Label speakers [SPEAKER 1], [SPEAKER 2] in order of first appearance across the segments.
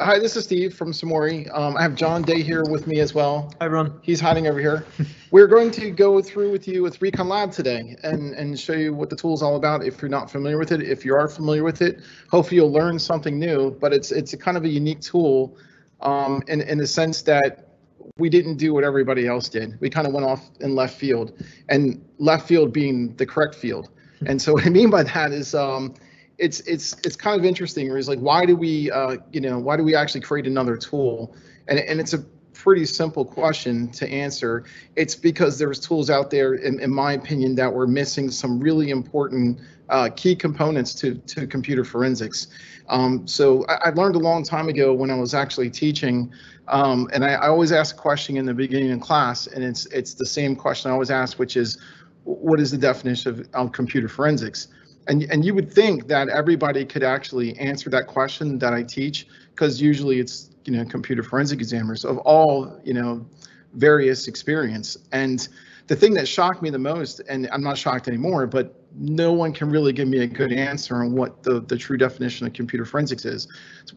[SPEAKER 1] Hi, this is Steve from SUMURI. Um, I have John Day here with me as well.
[SPEAKER 2] Hi, Ron.
[SPEAKER 1] He's hiding over here. We're going to go through with you with Recon Lab today and, and show you what the tool is all about if you're not familiar with it. If you are familiar with it, hopefully you'll learn something new, but it's it's a kind of a unique tool um, in, in the sense that we didn't do what everybody else did. We kind of went off in left field and left field being the correct field. And so what I mean by that is um, it's it's it's kind of interesting. Where it's like, why do we, uh, you know, why do we actually create another tool? And and it's a pretty simple question to answer. It's because there's tools out there, in, in my opinion, that were missing some really important uh, key components to to computer forensics. Um, so I, I, learned a long time ago when I was actually teaching, um, and I, I always ask a question in the beginning of class, and it's it's the same question I always ask, which is, what is the definition of, of computer forensics? And, and you would think that everybody could actually answer that question that I teach, because usually it's, you know, computer forensic examiners of all, you know, various experience. And the thing that shocked me the most, and I'm not shocked anymore, but no one can really give me a good answer on what the, the true definition of computer forensics is.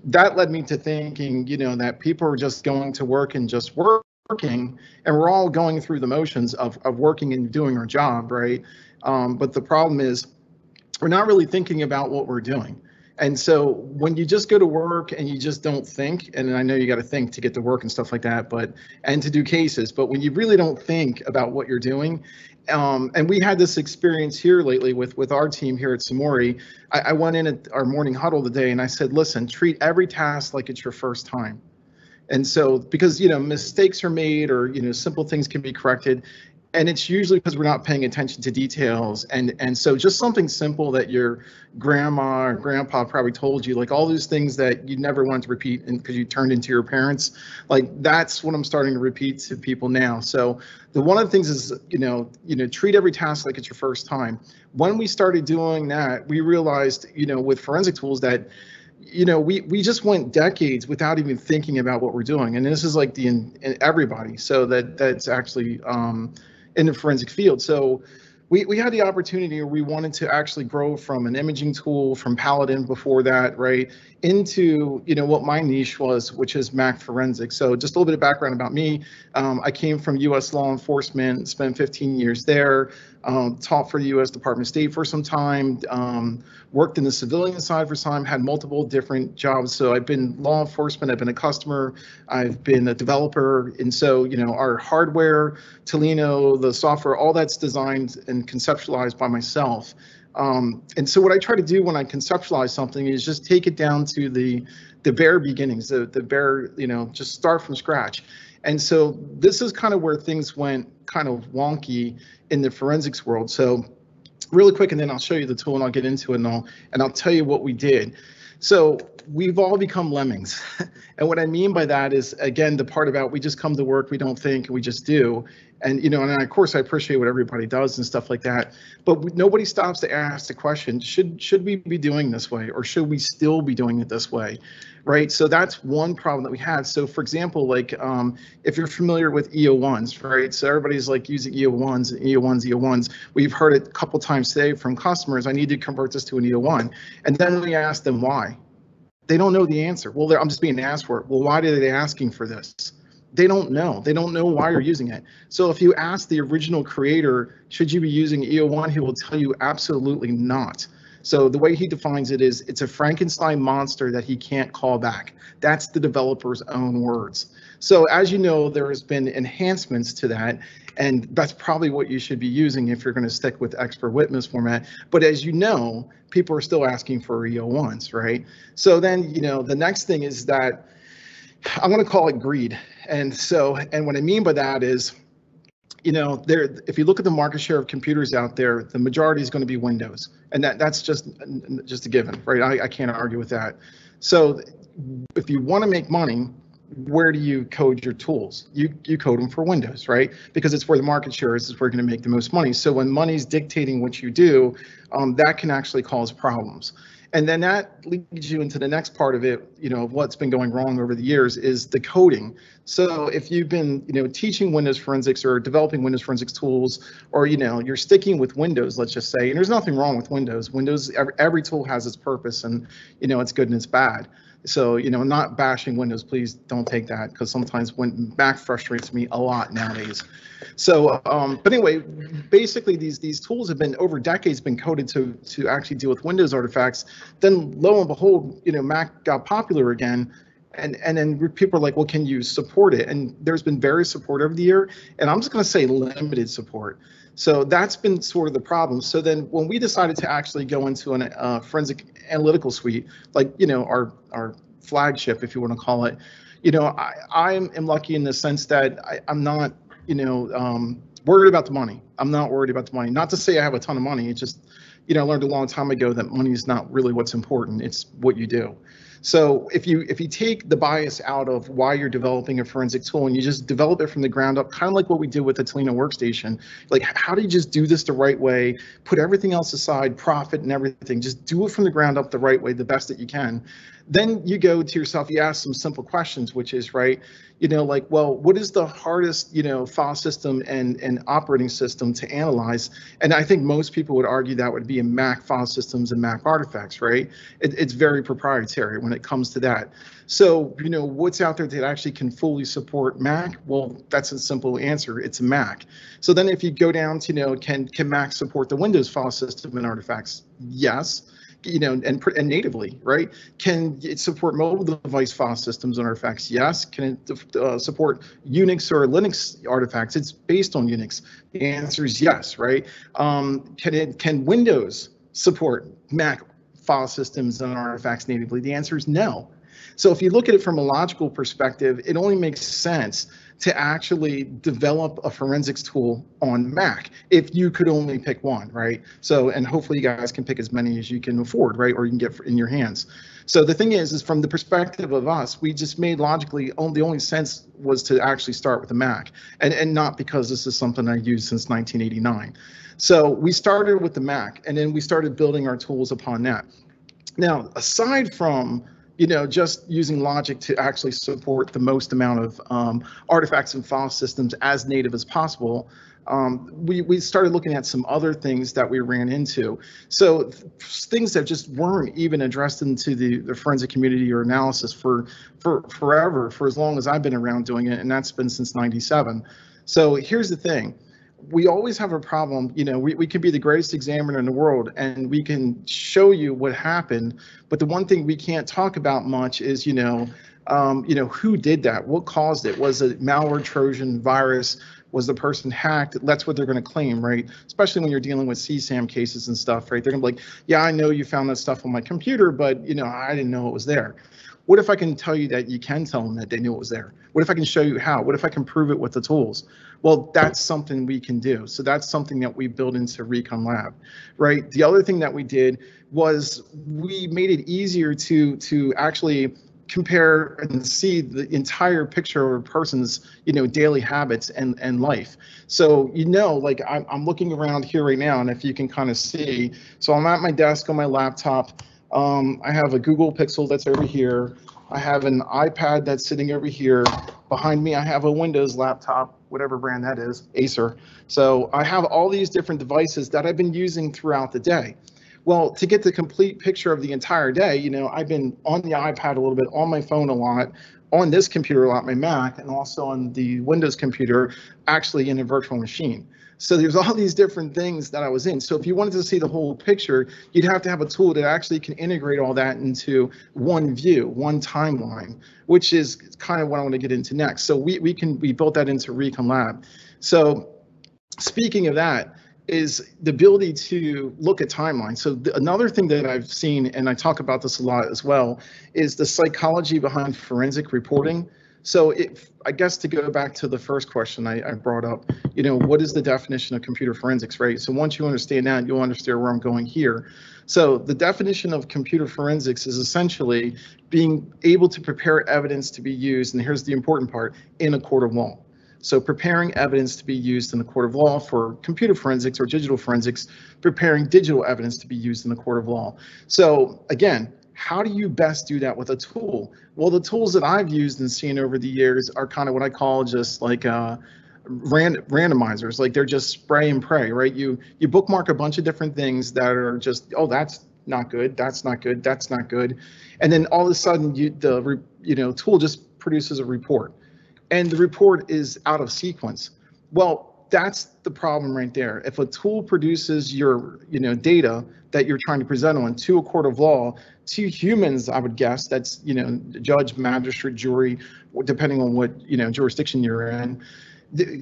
[SPEAKER 1] That led me to thinking, you know, that people are just going to work and just work working and we're all going through the motions of, of working and doing our job right um, but the problem is we're not really thinking about what we're doing. And so when you just go to work and you just don't think, and I know you got to think to get to work and stuff like that, but and to do cases, but when you really don't think about what you're doing, um, and we had this experience here lately with with our team here at SUMURI. I, I went in at our morning huddle today and I said, listen, treat every task like it's your first time. And so because you know mistakes are made or you know simple things can be corrected, and it's usually because we're not paying attention to details. And and so just something simple that your grandma or grandpa probably told you like all those things that you never wanted to repeat and because you turned into your parents like that's what i'm starting to repeat to people now. So the one of the things is you know you know treat every task like it's your first time. When we started doing that we realized you know with forensic tools that you know we we just went decades without even thinking about what we're doing. And this is like the in, in everybody. So that that's actually um in the forensic field. So we, we had the opportunity or we wanted to actually grow from an imaging tool from Paladin before that, right, into, you know, what my niche was, which is Mac forensics. So just a little bit of background about me. Um, I came from U.S. law enforcement, spent 15 years there, um, taught for the U.S. Department of State for some time, um, worked in the civilian side for some time, had multiple different jobs. So I've been law enforcement, I've been a customer, I've been a developer. And so, you know, our hardware, Talino, the software, all that's designed and conceptualized by myself. Um, and so what I try to do when I conceptualize something is just take it down to the the bare beginnings, the the bare, you know, just start from scratch. And so this is kind of where things went kind of wonky in the forensics world. So really quick, and then I'll show you the tool and I'll get into it and I'll, and I'll tell you what we did. So we've all become lemmings. and what I mean by that is, again, the part about we just come to work, we don't think, we just do. And, you know, and of course I appreciate what everybody does and stuff like that. But nobody stops to ask the question, should, should we be doing this way or should we still be doing it this way? Right. So that's one problem that we had. So for example, like um, if you're familiar with E01s, right? So everybody's like using E01s, E01s, E01s. We've heard it a couple times today from customers, I need to convert this to an E01. And then we ask them why they don't know the answer. Well, I'm just being asked for it. Well, why are they asking for this? They don't know. They don't know why you're using it. So if you ask the original creator, should you be using E01, he will tell you absolutely not. So the way he defines it is it's a Frankenstein monster that he can't call back. That's the developer's own words. So as you know, there has been enhancements to that, and that's probably what you should be using if you're going to stick with expert witness format. But as you know, people are still asking for E01s, right? So then, you know, the next thing is that I'm going to call it greed. And so, and what I mean by that is, you know, there, if you look at the market share of computers out there, the majority is going to be Windows, and that that's just just a given, right? I, I can't argue with that. So, if you want to make money, where do you code your tools? You you code them for Windows, right? Because it's where the market share is, is where you're going to make the most money. So when money's dictating what you do, um, that can actually cause problems. And then that leads you into the next part of it, you know, of what's been going wrong over the years is the coding. So if you've been, you know, teaching Windows forensics or developing Windows forensics tools, or, you know, you're sticking with Windows, let's just say, and there's nothing wrong with Windows. Windows, every, every tool has its purpose and, you know, it's good and it's bad. So, you know, not bashing Windows, please don't take that because sometimes when Mac frustrates me a lot nowadays. So, um, but anyway, basically these these tools have been over decades been coded to to actually deal with Windows artifacts. Then lo and behold, you know, Mac got popular again. And, and then people are like, well, can you support it? And there's been various support over the year, and I'm just going to say limited support. So that's been sort of the problem. So then when we decided to actually go into a uh, forensic analytical suite, like, you know, our, our flagship, if you want to call it, you know, I, I am lucky in the sense that I, I'm not, you know, um, worried about the money. I'm not worried about the money. Not to say I have a ton of money. It's just, you know, I learned a long time ago that money is not really what's important. It's what you do. So if you if you take the bias out of why you're developing a forensic tool and you just develop it from the ground up, kind of like what we did with the Talino workstation, like how do you just do this the right way, put everything else aside, profit and everything, just do it from the ground up the right way, the best that you can. Then you go to yourself, you ask some simple questions, which is right, you know, like, well, what is the hardest, you know, file system and, and operating system to analyze? And I think most people would argue that would be in Mac file systems and Mac artifacts, right? It, it's very proprietary when it comes to that. So, you know, what's out there that actually can fully support Mac? Well, that's a simple answer. It's Mac. So then if you go down to, you know, can, can Mac support the Windows file system and artifacts? Yes you know, and, and natively, right? Can it support mobile device file systems and artifacts? Yes. Can it uh, support Unix or Linux artifacts? It's based on Unix. The answer is yes, right? Um, can it can Windows support Mac file systems and artifacts natively? The answer is no. So if you look at it from a logical perspective, it only makes sense to actually develop a forensics tool on Mac if you could only pick one, right? So, and hopefully you guys can pick as many as you can afford, right? Or you can get in your hands. So the thing is, is from the perspective of us, we just made logically only the only sense was to actually start with the Mac, and and not because this is something I used since 1989. So we started with the Mac, and then we started building our tools upon that. Now, aside from you know, just using logic to actually support the most amount of um, artifacts and file systems as native as possible. Um, we, we started looking at some other things that we ran into. So things that just weren't even addressed into the, the forensic community or analysis for, for forever, for as long as I've been around doing it, and that's been since 97. So here's the thing we always have a problem. You know, we, we can be the greatest examiner in the world and we can show you what happened. But the one thing we can't talk about much is, you know, um, you know, who did that? What caused it? Was it malware, Trojan, virus? Was the person hacked? That's what they're going to claim, right? Especially when you're dealing with CSAM cases and stuff, right? They're going to be like, yeah, I know you found that stuff on my computer, but, you know, I didn't know it was there. What if I can tell you that you can tell them that they knew it was there? What if I can show you how? What if I can prove it with the tools? Well, that's something we can do. So that's something that we built into Recon Lab, right? The other thing that we did was we made it easier to to actually compare and see the entire picture of a person's you know daily habits and and life so you know like I'm, I'm looking around here right now and if you can kind of see so i'm at my desk on my laptop um, I have a Google Pixel that's over here. I have an iPad that's sitting over here. Behind me, I have a Windows laptop, whatever brand that is, Acer. So I have all these different devices that I've been using throughout the day. Well, to get the complete picture of the entire day, you know, I've been on the iPad a little bit, on my phone a lot, on this computer a lot, my Mac, and also on the Windows computer, actually in a virtual machine. So there's all these different things that I was in. So if you wanted to see the whole picture, you'd have to have a tool that actually can integrate all that into one view, one timeline, which is kind of what I want to get into next. So we, we can we built that into Recon Lab. So speaking of that, is the ability to look at timelines. So the, another thing that I've seen, and I talk about this a lot as well, is the psychology behind forensic reporting. So if I guess to go back to the first question I, I, brought up, you know, what is the definition of computer forensics, right? So once you understand that, you'll understand where I'm going here. So the definition of computer forensics is essentially being able to prepare evidence to be used, and here's the important part, in a court of law. So preparing evidence to be used in the court of law for computer forensics or digital forensics, preparing digital evidence to be used in the court of law. So again, how do you best do that with a tool? Well, the tools that I've used and seen over the years are kind of what I call just like uh, rand randomizers. Like they're just spray and pray, right? You you bookmark a bunch of different things that are just oh that's not good. That's not good. That's not good. And then all of a sudden, you the you know tool just produces a report, and the report is out of sequence. Well, that's the problem right there. If a tool produces your you know data that you're trying to present on to a court of law, to humans, I would guess that's you know judge, magistrate, jury, depending on what you know jurisdiction you're in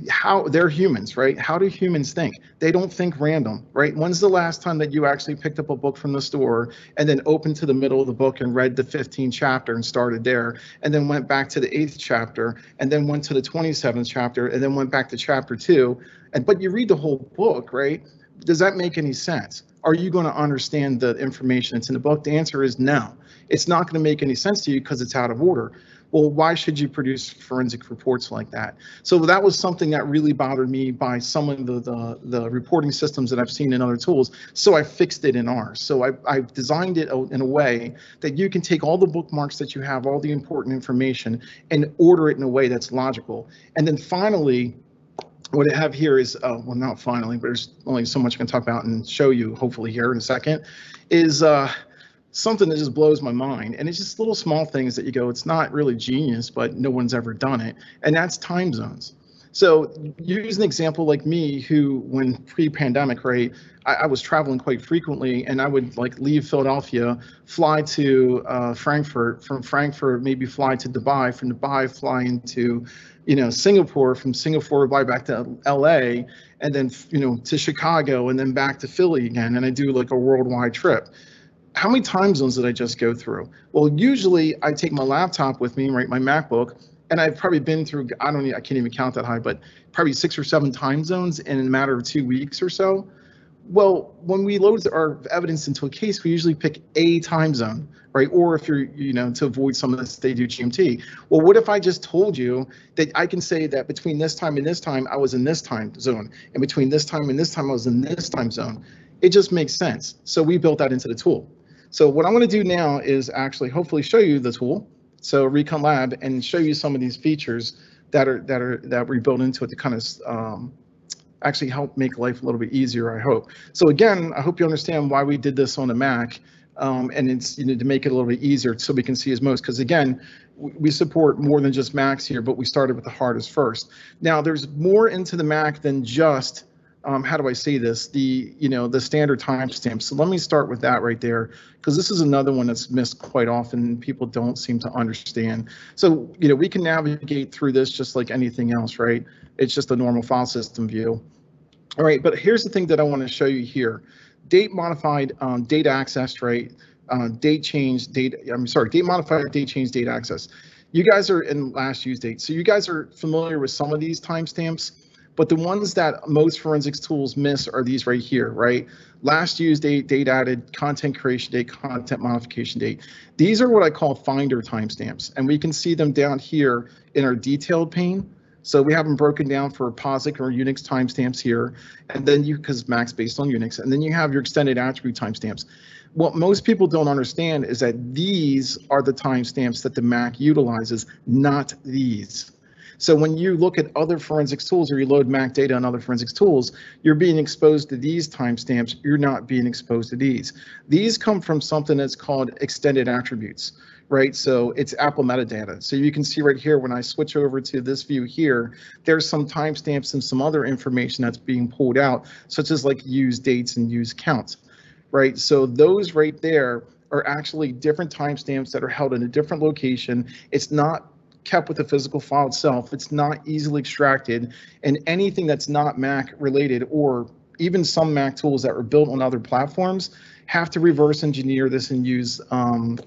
[SPEAKER 1] how they're humans, right? How do humans think? They don't think random, right? When's the last time that you actually picked up a book from the store and then opened to the middle of the book and read the 15th chapter and started there, and then went back to the eighth chapter, and then went to the 27th chapter, and then went back to chapter two, and but you read the whole book, right? Does that make any sense? Are you going to understand the information that's in the book? The answer is no. It's not going to make any sense to you because it's out of order well, why should you produce forensic reports like that? So that was something that really bothered me by some of the, the, the reporting systems that I've seen in other tools. So I fixed it in ours. So I, I've designed it in a way that you can take all the bookmarks that you have, all the important information, and order it in a way that's logical. And then finally, what I have here is, uh, well, not finally, but there's only so much I can talk about and show you hopefully here in a second, is uh, something that just blows my mind. And it's just little small things that you go, it's not really genius, but no one's ever done it. And that's time zones. So use an example like me, who when pre-pandemic, right, I, I, was traveling quite frequently, and I would like leave Philadelphia, fly to uh, Frankfurt, from Frankfurt maybe fly to Dubai, from Dubai fly into, you know, Singapore, from Singapore fly back to L.A. and then you know to Chicago, and then back to Philly again, and I do like a worldwide trip how many time zones did I just go through? Well, usually I take my laptop with me, right, my MacBook, and I've probably been through, I don't, I can't even count that high, but probably six or seven time zones in a matter of two weeks or so. Well, when we load our evidence into a case, we usually pick a time zone, right? Or if you're, you know, to avoid some of this, they do GMT. Well, what if I just told you that I can say that between this time and this time, I was in this time zone, and between this time and this time, I was in this time zone? It just makes sense. So we built that into the tool. So what I'm going to do now is actually hopefully show you the tool, so Recon Lab, and show you some of these features that are that are that we built into it to kind of um, actually help make life a little bit easier. I hope. So again, I hope you understand why we did this on a Mac. Um, and it's you know to make it a little bit easier so we can see as most because again we support more than just Macs here but we started with the hardest first now there's more into the Mac than just um, how do I say this? The you know the standard timestamp. So let me start with that right there, because this is another one that's missed quite often. People don't seem to understand. So you know we can navigate through this just like anything else, right? It's just a normal file system view. All right, but here's the thing that I want to show you here: date modified um, date access, right? Uh, date change, date. I'm sorry, date modified, date change, date access. You guys are in last use date, so you guys are familiar with some of these timestamps. But the ones that most forensics tools miss are these right here, right? Last used date, date added, content creation date, content modification date. These are what I call finder timestamps, and we can see them down here in our detailed pane. So we have them broken down for POSIX or Unix timestamps here, and then you, because Mac's based on Unix, and then you have your extended attribute timestamps. What most people don't understand is that these are the timestamps that the Mac utilizes, not these. So when you look at other forensics tools or you load Mac data on other forensics tools, you're being exposed to these timestamps. You're not being exposed to these. These come from something that's called extended attributes, right? So it's Apple metadata. So you can see right here when I switch over to this view here, there's some timestamps and some other information that's being pulled out, such as like use dates and use counts, right? So those right there are actually different timestamps that are held in a different location. It's not kept with the physical file itself. It's not easily extracted, and anything that's not Mac related or even some Mac tools that were built on other platforms have to reverse engineer this and use um,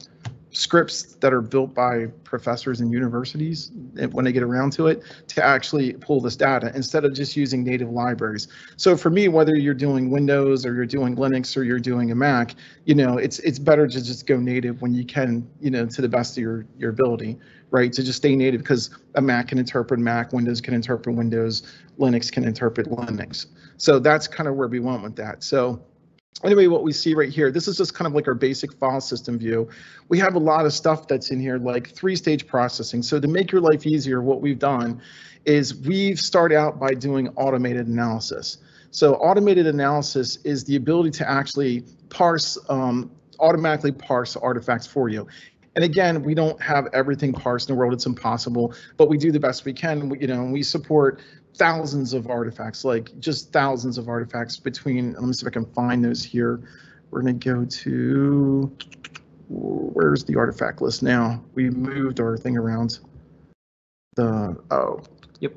[SPEAKER 1] scripts that are built by professors and universities when they get around to it to actually pull this data instead of just using native libraries. So for me, whether you're doing Windows or you're doing Linux or you're doing a Mac, you know, it's it's better to just go native when you can, you know, to the best of your your ability, right? To just stay native because a Mac can interpret Mac, Windows can interpret Windows, Linux can interpret Linux. So that's kind of where we went with that. So anyway, what we see right here, this is just kind of like our basic file system view. We have a lot of stuff that's in here, like three-stage processing. So to make your life easier, what we've done is we've started out by doing automated analysis. So automated analysis is the ability to actually parse um, automatically parse artifacts for you. And again, we don't have everything parsed in the world. It's impossible, but we do the best we can. We, you know, we support thousands of artifacts, like just thousands of artifacts between, let me see if I can find those here. We're going to go to, where's the artifact list now? We moved our thing around. The, oh.
[SPEAKER 2] Yep.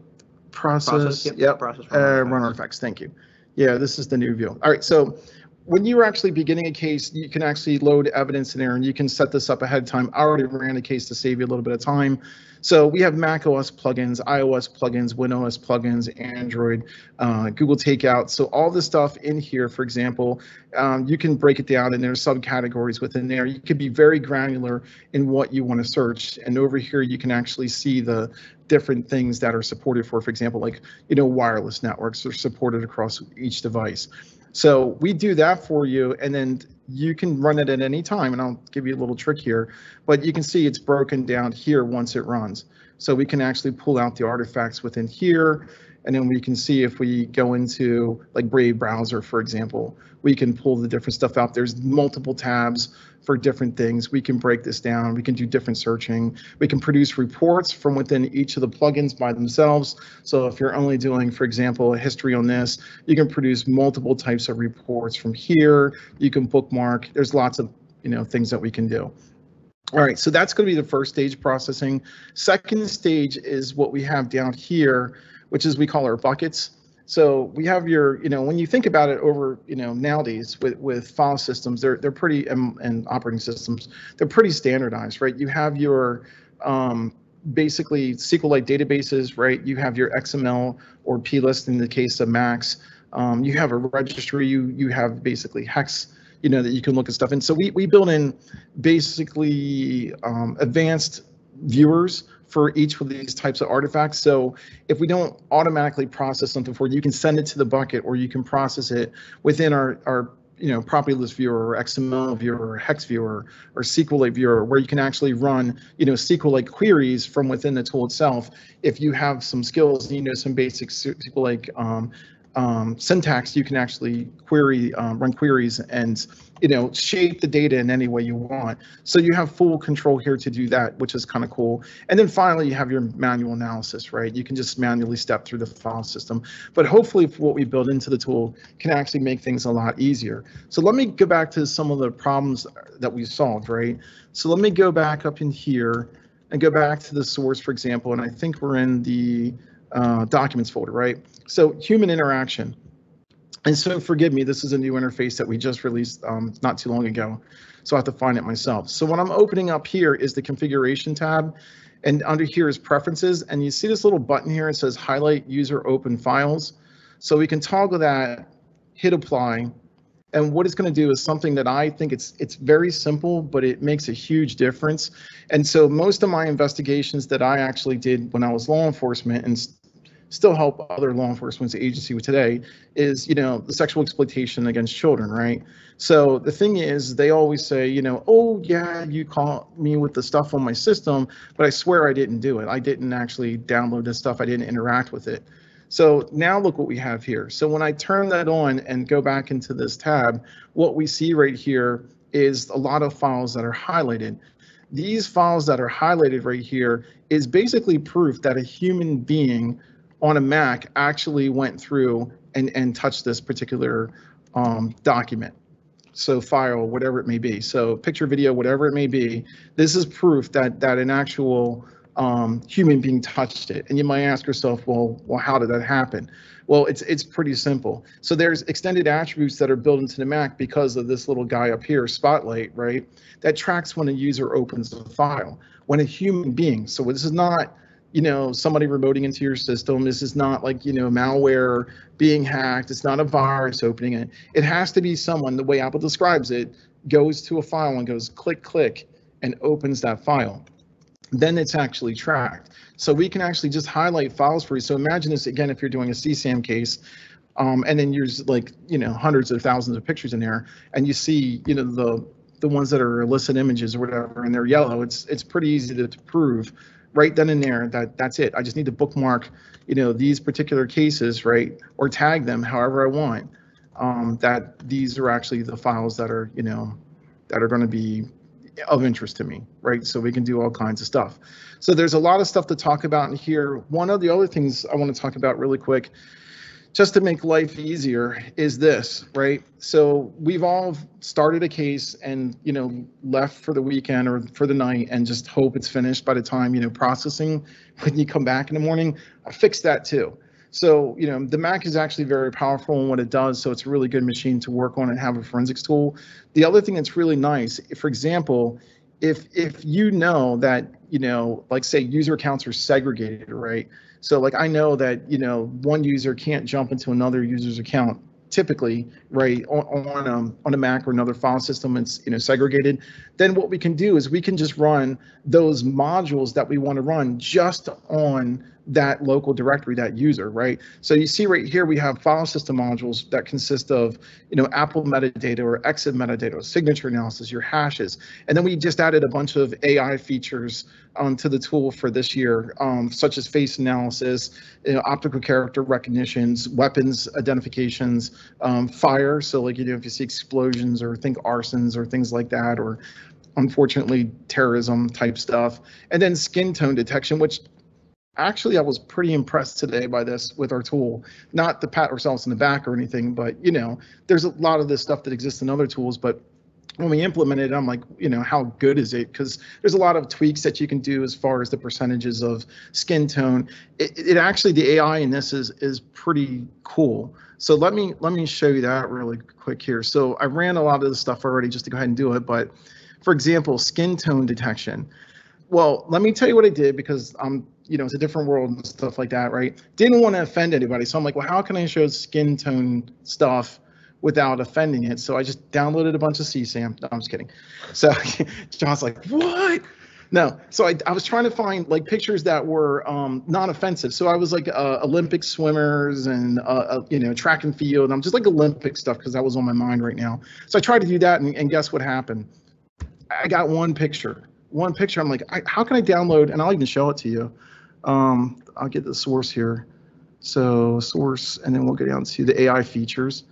[SPEAKER 1] Process,
[SPEAKER 2] Process, yep,
[SPEAKER 1] yep.
[SPEAKER 2] process
[SPEAKER 1] Uh,
[SPEAKER 2] run
[SPEAKER 1] run
[SPEAKER 2] artifacts.
[SPEAKER 1] artifacts, thank you. Yeah, this is the new view. All right, so when you're actually beginning a case, you can actually load evidence in there and you can set this up ahead of time. I already ran a case to save you a little bit of time. So we have Mac OS plugins, iOS plugins, WinOS plugins, Android, uh, Google Takeout. So all this stuff in here, for example, um, you can break it down and there's subcategories within there. You could be very granular in what you want to search. And over here, you can actually see the different things that are supported for, for example, like, you know, wireless networks are supported across each device. So we do that for you, and then you can run it at any time. And I'll give you a little trick here, but you can see it's broken down here once it runs. So we can actually pull out the artifacts within here, and then we can see if we go into like Brave browser, for example, we can pull the different stuff out. There's multiple tabs for different things. We can break this down. We can do different searching. We can produce reports from within each of the plugins by themselves. So if you're only doing, for example, a history on this, you can produce multiple types of reports from here. You can bookmark. There's lots of you know things that we can do. All right, so that's going to be the first stage processing. Second stage is what we have down here, which is we call our buckets. So we have your, you know, when you think about it over, you know, nowadays with, with file systems, they're they're pretty and, and operating systems, they're pretty standardized, right? You have your um, basically SQLite databases, right? You have your XML or plist in the case of Macs. Um, you have a registry. You you have basically hex, you know, that you can look at stuff. And so we we build in basically um, advanced viewers for each of these types of artifacts. So if we don't automatically process something for you, you can send it to the bucket or you can process it within our, our you know, property list viewer or XML viewer or hex viewer or SQLite viewer where you can actually run, you know, SQLite queries from within the tool itself. If you have some skills, you know, some basic SQLite um, um, syntax, you can actually query, um, run queries and, you know, shape the data in any way you want. So you have full control here to do that, which is kind of cool. And then finally, you have your manual analysis, right? You can just manually step through the file system. But hopefully what we build into the tool can actually make things a lot easier. So let me go back to some of the problems that we solved, right? So let me go back up in here and go back to the source, for example, and I think we're in the uh, documents folder, right? So human interaction. And so forgive me, this is a new interface that we just released um, not too long ago. So I have to find it myself. So what I'm opening up here is the configuration tab. And under here is preferences. And you see this little button here, it says highlight user open files. So we can toggle that, hit apply. And what it's going to do is something that I think it's it's very simple, but it makes a huge difference. And so most of my investigations that I actually did when I was law enforcement and still help other law enforcement agency today is, you know, the sexual exploitation against children, right? So the thing is, they always say, you know, oh yeah, you caught me with the stuff on my system, but I swear I didn't do it. I didn't actually download this stuff. I didn't interact with it. So now look what we have here. So when I turn that on and go back into this tab, what we see right here is a lot of files that are highlighted. These files that are highlighted right here is basically proof that a human being on a Mac actually went through and, and touched this particular um, document. So file, whatever it may be. So picture, video, whatever it may be. This is proof that that an actual um, human being touched it. And you might ask yourself, well, well, how did that happen? Well, it's it's pretty simple. So there's extended attributes that are built into the Mac because of this little guy up here, Spotlight, right? That tracks when a user opens a file. When a human being, so this is not, you know, somebody remoting into your system. This is not like, you know, malware being hacked. It's not a virus opening it. It has to be someone, the way Apple describes it, goes to a file and goes click, click, and opens that file then it's actually tracked. So we can actually just highlight files for you. So imagine this again, if you're doing a CSAM case, um, and then there's like, you know, hundreds of thousands of pictures in there, and you see, you know, the the ones that are illicit images or whatever, and they're yellow. It's it's pretty easy to, to prove right then and there that that's it. I just need to bookmark, you know, these particular cases, right, or tag them however I want. Um, that these are actually the files that are, you know, that are going to be of interest to me, right? So we can do all kinds of stuff. So there's a lot of stuff to talk about in here. One of the other things I want to talk about really quick, just to make life easier, is this, right? So we've all started a case and, you know, left for the weekend or for the night and just hope it's finished by the time, you know, processing when you come back in the morning. I fixed that too. So, you know, the Mac is actually very powerful in what it does. So it's a really good machine to work on and have a forensics tool. The other thing that's really nice, for example, if if you know that, you know, like say user accounts are segregated, right? So like I know that, you know, one user can't jump into another user's account typically, right, on, on, a, on a Mac or another file system, it's you know segregated. Then what we can do is we can just run those modules that we want to run just on that local directory, that user, right? So you see right here, we have file system modules that consist of, you know, Apple metadata or EXIF metadata, signature analysis, your hashes. And then we just added a bunch of AI features um, to the tool for this year, um, such as face analysis, you know, optical character recognitions, weapons identifications, um, fire. So like, you know, if you see explosions or think arsons or things like that, or unfortunately terrorism type stuff. And then skin tone detection, which actually I was pretty impressed today by this with our tool. Not to pat ourselves in the back or anything, but you know, there's a lot of this stuff that exists in other tools, but when we implemented it, I'm like, you know, how good is it? Because there's a lot of tweaks that you can do as far as the percentages of skin tone. It, it actually the AI in this is is pretty cool. So let me let me show you that really quick here. So I ran a lot of the stuff already just to go ahead and do it, but for example, skin tone detection. Well, let me tell you what I did because I'm you know, it's a different world and stuff like that, right? Didn't want to offend anybody. So I'm like, well, how can I show skin tone stuff without offending it? So I just downloaded a bunch of CSAM. No, I'm just kidding. So John's like, what? No. So I, I was trying to find like pictures that were um, non-offensive. So I was like uh, Olympic swimmers and, uh, uh, you know, track and field. I'm just like Olympic stuff because that was on my mind right now. So I tried to do that and, and guess what happened? I got one picture. One picture. I'm like, how can I download? And I'll even show it to you. Um, I'll get the source here. So source, and then we'll go down to the AI features.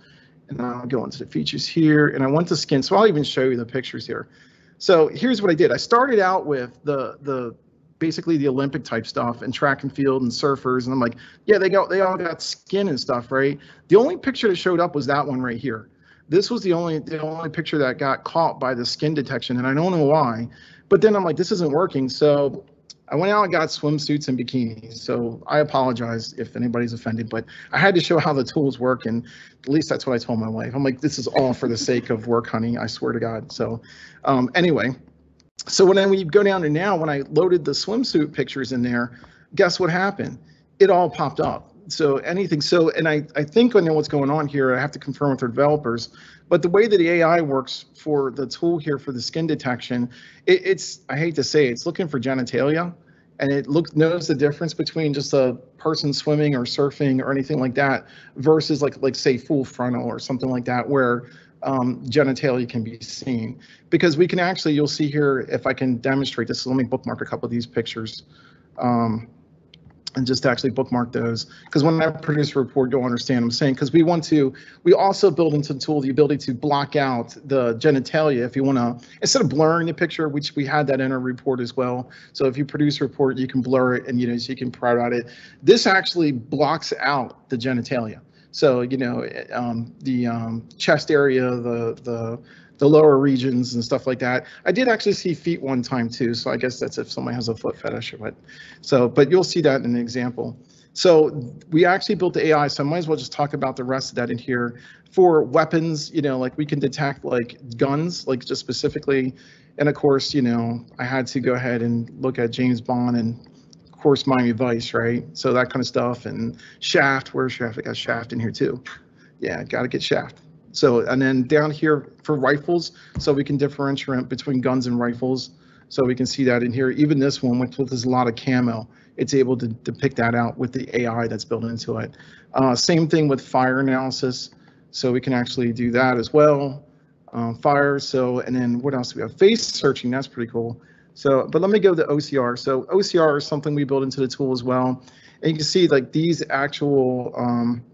[SPEAKER 1] And I'll go into the features here. And I want the skin, so I'll even show you the pictures here. So here's what I did. I started out with the the basically the Olympic type stuff and track and field and surfers. And I'm like, yeah, they got they all got skin and stuff, right? The only picture that showed up was that one right here. This was the only the only picture that got caught by the skin detection, and I don't know why. But then I'm like, this isn't working. So I went out and got swimsuits and bikinis. So I apologize if anybody's offended, but I had to show how the tools work. And at least that's what I told my wife. I'm like, this is all for the sake of work, honey. I swear to God. So um, anyway, so when we go down to now, when I loaded the swimsuit pictures in there, guess what happened? It all popped up. So anything. So, and I, I think I know what's going on here. I have to confirm with our developers. But the way that the AI works for the tool here for the skin detection, it, it's I hate to say it, it's looking for genitalia, and it looks knows the difference between just a person swimming or surfing or anything like that versus like like say full frontal or something like that where um, genitalia can be seen. Because we can actually, you'll see here if I can demonstrate this. So let me bookmark a couple of these pictures. Um, and just actually bookmark those because when I produce a report, you'll understand what I'm saying because we want to, we also build into the tool the ability to block out the genitalia if you want to, instead of blurring the picture, which we had that in our report as well. So if you produce a report, you can blur it and you know, so you can proud out it. This actually blocks out the genitalia. So, you know, um, the um, chest area, the, the, the lower regions and stuff like that. I did actually see feet one time too, so I guess that's if somebody has a foot fetish or what. So, but you'll see that in an example. So we actually built the AI, so I might as well just talk about the rest of that in here. For weapons, you know, like we can detect like guns, like just specifically. And of course, you know, I had to go ahead and look at James Bond and of course Miami Vice, right? So that kind of stuff and Shaft, where's Shaft? I got Shaft in here too. Yeah, got to get Shaft. So, and then down here for rifles, so we can differentiate between guns and rifles. So we can see that in here. Even this one, which is a lot of camo, it's able to depict that out with the AI that's built into it. Uh, same thing with fire analysis. So we can actually do that as well. Uh, fire, so, and then what else do we have? Face searching, that's pretty cool. So, but let me go to OCR. So OCR is something we built into the tool as well. And you can see like these actual, um,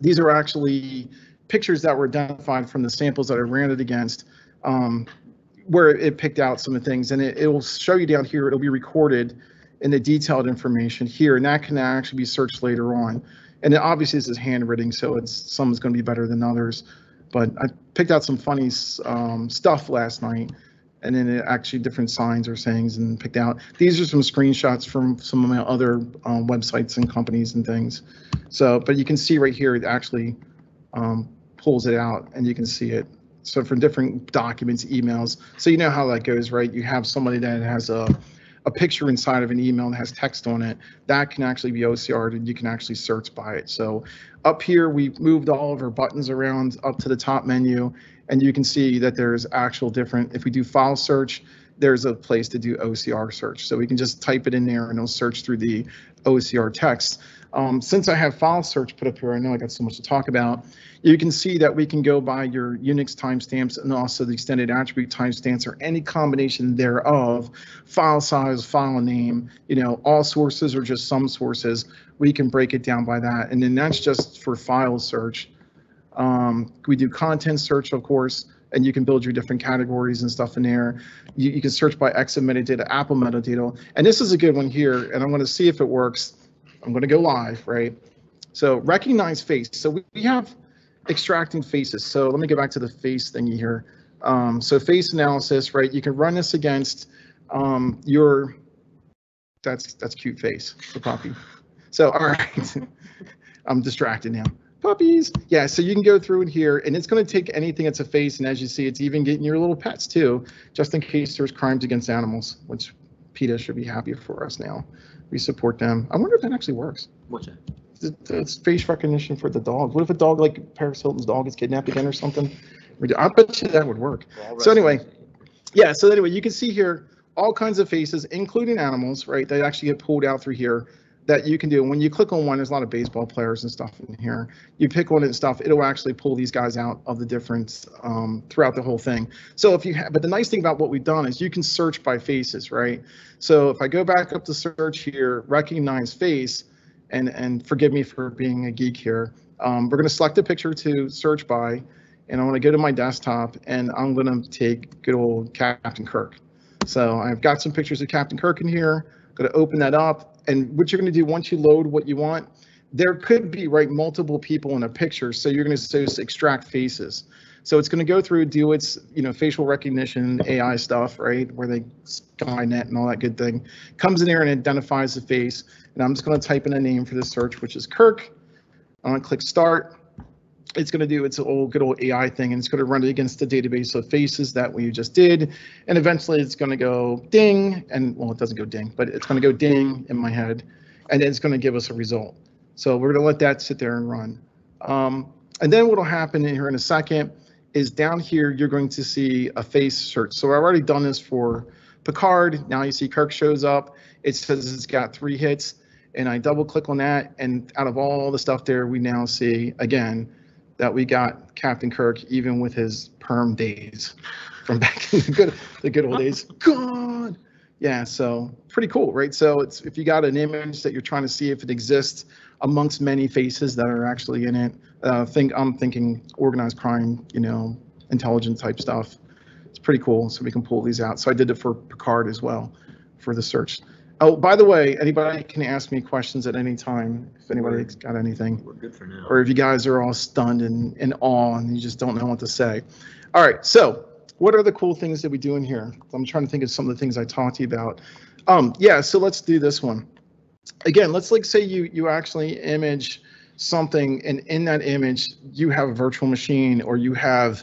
[SPEAKER 1] these are actually pictures that were identified from the samples that I ran it against um, where it picked out some of the things and it, it will show you down here, it'll be recorded in the detailed information here, and that can actually be searched later on. And it obviously this is handwritten, so it's some is going to be better than others. But I picked out some funny um, stuff last night, and then it actually different signs or sayings and picked out. These are some screenshots from some of my other um, websites and companies and things. So, but you can see right here, it actually um, pulls it out, and you can see it. So from different documents, emails. So you know how that goes, right? You have somebody that has a a picture inside of an email that has text on it, that can actually be OCR'd and you can actually search by it. So up here, we moved all of our buttons around up to the top menu, and you can see that there's actual different, if we do file search, there's a place to do OCR search. So we can just type it in there and it'll search through the OCR text. Um, since I have file search put up here, I know I got so much to talk about. You can see that we can go by your Unix timestamps and also the extended attribute timestamps or any combination thereof, file size, file name, you know, all sources or just some sources. We can break it down by that. And then that's just for file search. Um, we do content search, of course, and you can build your different categories and stuff in there. You, you can search by EXIF metadata, Apple metadata. And this is a good one here, and I'm going to see if it works. I'm going to go live, right? So recognize face. So we, have extracting faces. So let me go back to the face thingy here. Um, so face analysis, right? You can run this against um, your, that's that's cute face, the puppy. So all right, I'm distracted now. Puppies, yeah. So you can go through in here, and it's going to take anything that's a face, and as you see, it's even getting your little pets too, just in case there's crimes against animals, which PETA should be happy for us now. We support them. I wonder if that actually works.
[SPEAKER 2] What's that?
[SPEAKER 1] It's face recognition for the dog. What if a dog like Paris Hilton's dog gets kidnapped again or something? I bet you that would work. So anyway, yeah. So anyway, you can see here all kinds of faces, including animals, right? They actually get pulled out through here that you can do. When you click on one, there's a lot of baseball players and stuff in here. You pick one and stuff, it'll actually pull these guys out of the difference um, throughout the whole thing. So if you have, but the nice thing about what we've done is you can search by faces, right? So if I go back up to search here, recognize face, and, and forgive me for being a geek here. Um, we're going to select a picture to search by, and I'm to go to my desktop, and I'm going to take good old Captain Kirk. So I've got some pictures of Captain Kirk in here. To open that up, and what you're going to do once you load what you want, there could be right multiple people in a picture, so you're going to extract faces. So it's going to go through, do its, you know, facial recognition AI stuff, right, where they Skynet and all that good thing. Comes in there and identifies the face. And I'm just going to type in a name for this search, which is Kirk. I'm going to click Start. It's going to do its old good old AI thing, and it's going to run it against the database of faces that we just did. And eventually, it's going to go ding, and well, it doesn't go ding, but it's going to go ding in my head, and then it's going to give us a result. So we're going to let that sit there and run. Um, and then what will happen in here in a second is down here, you're going to see a face search. So I've already done this for Picard. Now you see Kirk shows up. It says it's got three hits and I double click on that. And out of all the stuff there, we now see again that we got Captain Kirk, even with his perm days from back in the good, the good old days. God. Yeah, so pretty cool, right? So it's if you got an image that you're trying to see if it exists amongst many faces that are actually in it. Uh, think I'm thinking organized crime, you know, intelligent type stuff. It's pretty cool. So we can pull these out. So I did it for Picard as well for the search. Oh, by the way, anybody can ask me questions at any time if anybody's got anything.
[SPEAKER 2] We're good for now.
[SPEAKER 1] Or if you guys are all stunned and in awe and you just don't know what to say. All right, so what are the cool things that we do in here? I'm trying to think of some of the things I talked to you about. Um, yeah, so let's do this one. Again, let's like say you you actually image something and in that image you have a virtual machine or you have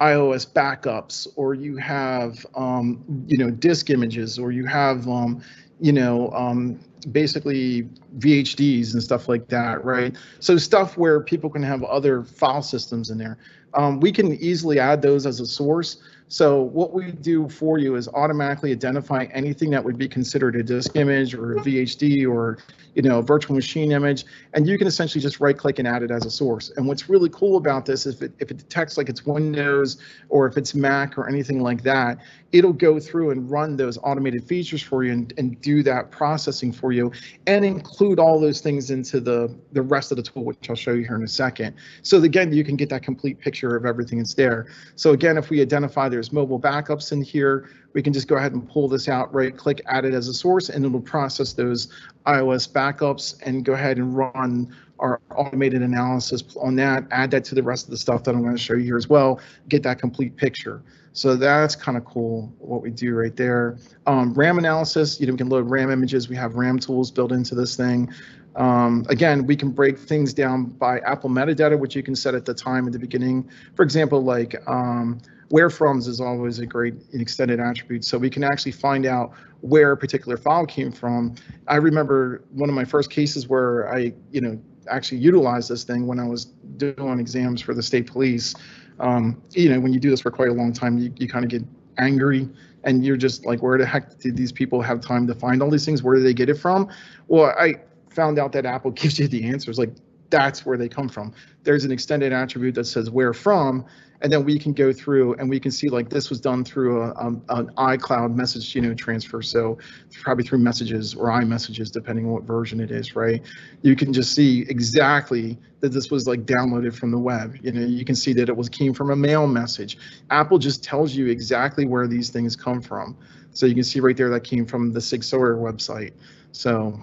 [SPEAKER 1] iOS backups or you have um, you know disk images or you have um, you know, um, basically VHDs and stuff like that, right? So stuff where people can have other file systems in there. Um, we can easily add those as a source. So what we do for you is automatically identify anything that would be considered a disk image or a VHD or you know virtual machine image, and you can essentially just right click and add it as a source. And what's really cool about this is if it, if it detects like it's Windows or if it's Mac or anything like that, it'll go through and run those automated features for you and, and do that processing for you and include all those things into the, the rest of the tool, which I'll show you here in a second. So again, you can get that complete picture of everything that's there. So again, if we identify there's mobile backups in here, we can just go ahead and pull this out, right click, add it as a source, and it'll process those iOS backups and go ahead and run our automated analysis on that, add that to the rest of the stuff that I'm going to show you here as well, get that complete picture. So that's kind of cool what we do right there. Um, RAM analysis, you know, we can load RAM images. We have RAM tools built into this thing. Um, again, we can break things down by Apple metadata, which you can set at the time at the beginning. For example, like um, where froms is always a great extended attribute. So we can actually find out where a particular file came from. I remember one of my first cases where I, you know, actually utilized this thing when I was doing exams for the state police um, you know, when you do this for quite a long time, you, you kind of get angry and you're just like, where the heck did these people have time to find all these things? Where do they get it from? Well, I found out that Apple gives you the answers. Like that's where they come from. There's an extended attribute that says where from, and then we can go through and we can see like this was done through a, um, an iCloud message you know transfer. So probably through messages or iMessages, depending on what version it is, right? You can just see exactly that this was like downloaded from the web. You know, you can see that it was came from a mail message. Apple just tells you exactly where these things come from. So you can see right there that came from the Sig Sauer website. So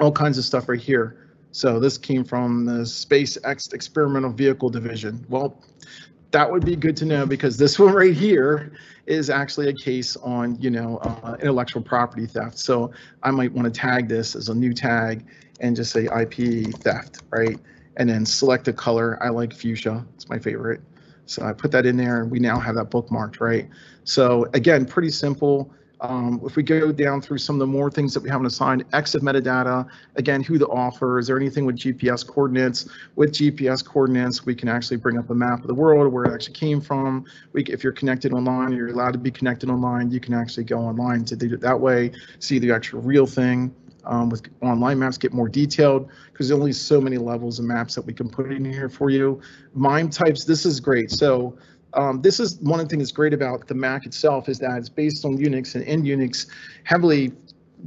[SPEAKER 1] all kinds of stuff right here. So this came from the SpaceX Experimental Vehicle Division. Well, that would be good to know because this one right here is actually a case on, you know, uh, intellectual property theft. So I might want to tag this as a new tag and just say IP theft, right? And then select a color. I like fuchsia. It's my favorite. So I put that in there and we now have that bookmarked, right? So again, pretty simple. Um, if we go down through some of the more things that we haven't assigned, EXIF metadata, again, who the author, is there anything with GPS coordinates? With GPS coordinates, we can actually bring up a map of the world, where it actually came from. We, if you're connected online, you're allowed to be connected online, you can actually go online to do it that way, see the actual real thing. Um, with online maps get more detailed because there's only so many levels of maps that we can put in here for you. MIME types, this is great. So um, this is one of the things that's great about the Mac itself is that it's based on Unix and in Unix heavily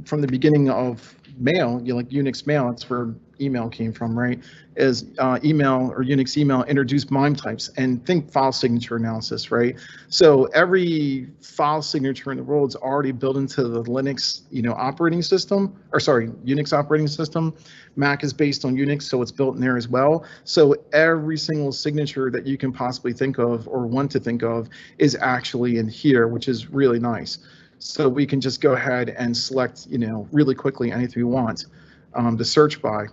[SPEAKER 1] from the beginning of mail, you know, like Unix mail, it's where email came from, right? Is uh, email or Unix email introduced MIME types and think file signature analysis, right? So every file signature in the world is already built into the Linux, you know, operating system, or sorry, Unix operating system. Mac is based on Unix, so it's built in there as well. So every single signature that you can possibly think of or want to think of is actually in here, which is really nice. So we can just go ahead and select, you know, really quickly anything we want um, to search by.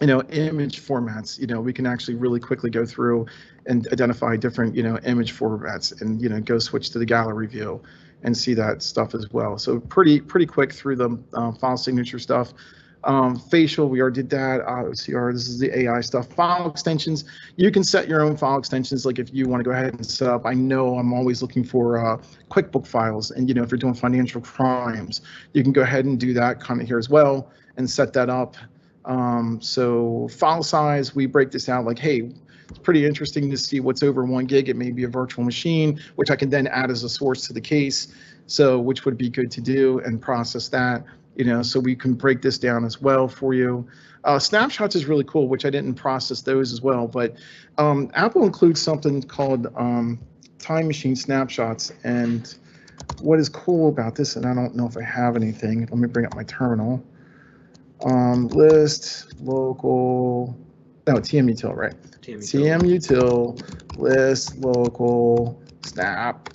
[SPEAKER 1] You know, image formats, you know, we can actually really quickly go through and identify different, you know, image formats and, you know, go switch to the gallery view and see that stuff as well. So pretty, pretty quick through the uh, file signature stuff. Um, facial, we already did that. OCR, this is the AI stuff. File extensions, you can set your own file extensions. Like if you want to go ahead and set up, I know I'm always looking for uh, QuickBook files. And, you know, if you're doing financial crimes, you can go ahead and do that kind of here as well and set that up. Um, so file size, we break this out like, hey, it's pretty interesting to see what's over one gig. It may be a virtual machine, which I can then add as a source to the case. So which would be good to do and process that you know, so we can break this down as well for you. Uh, snapshots is really cool, which I didn't process those as well, but um, Apple includes something called um, time machine snapshots. And what is cool about this, and I don't know if I have anything, let me bring up my terminal. Um, list, local, no, TMUtil, right? TMUtil, list, local, snap,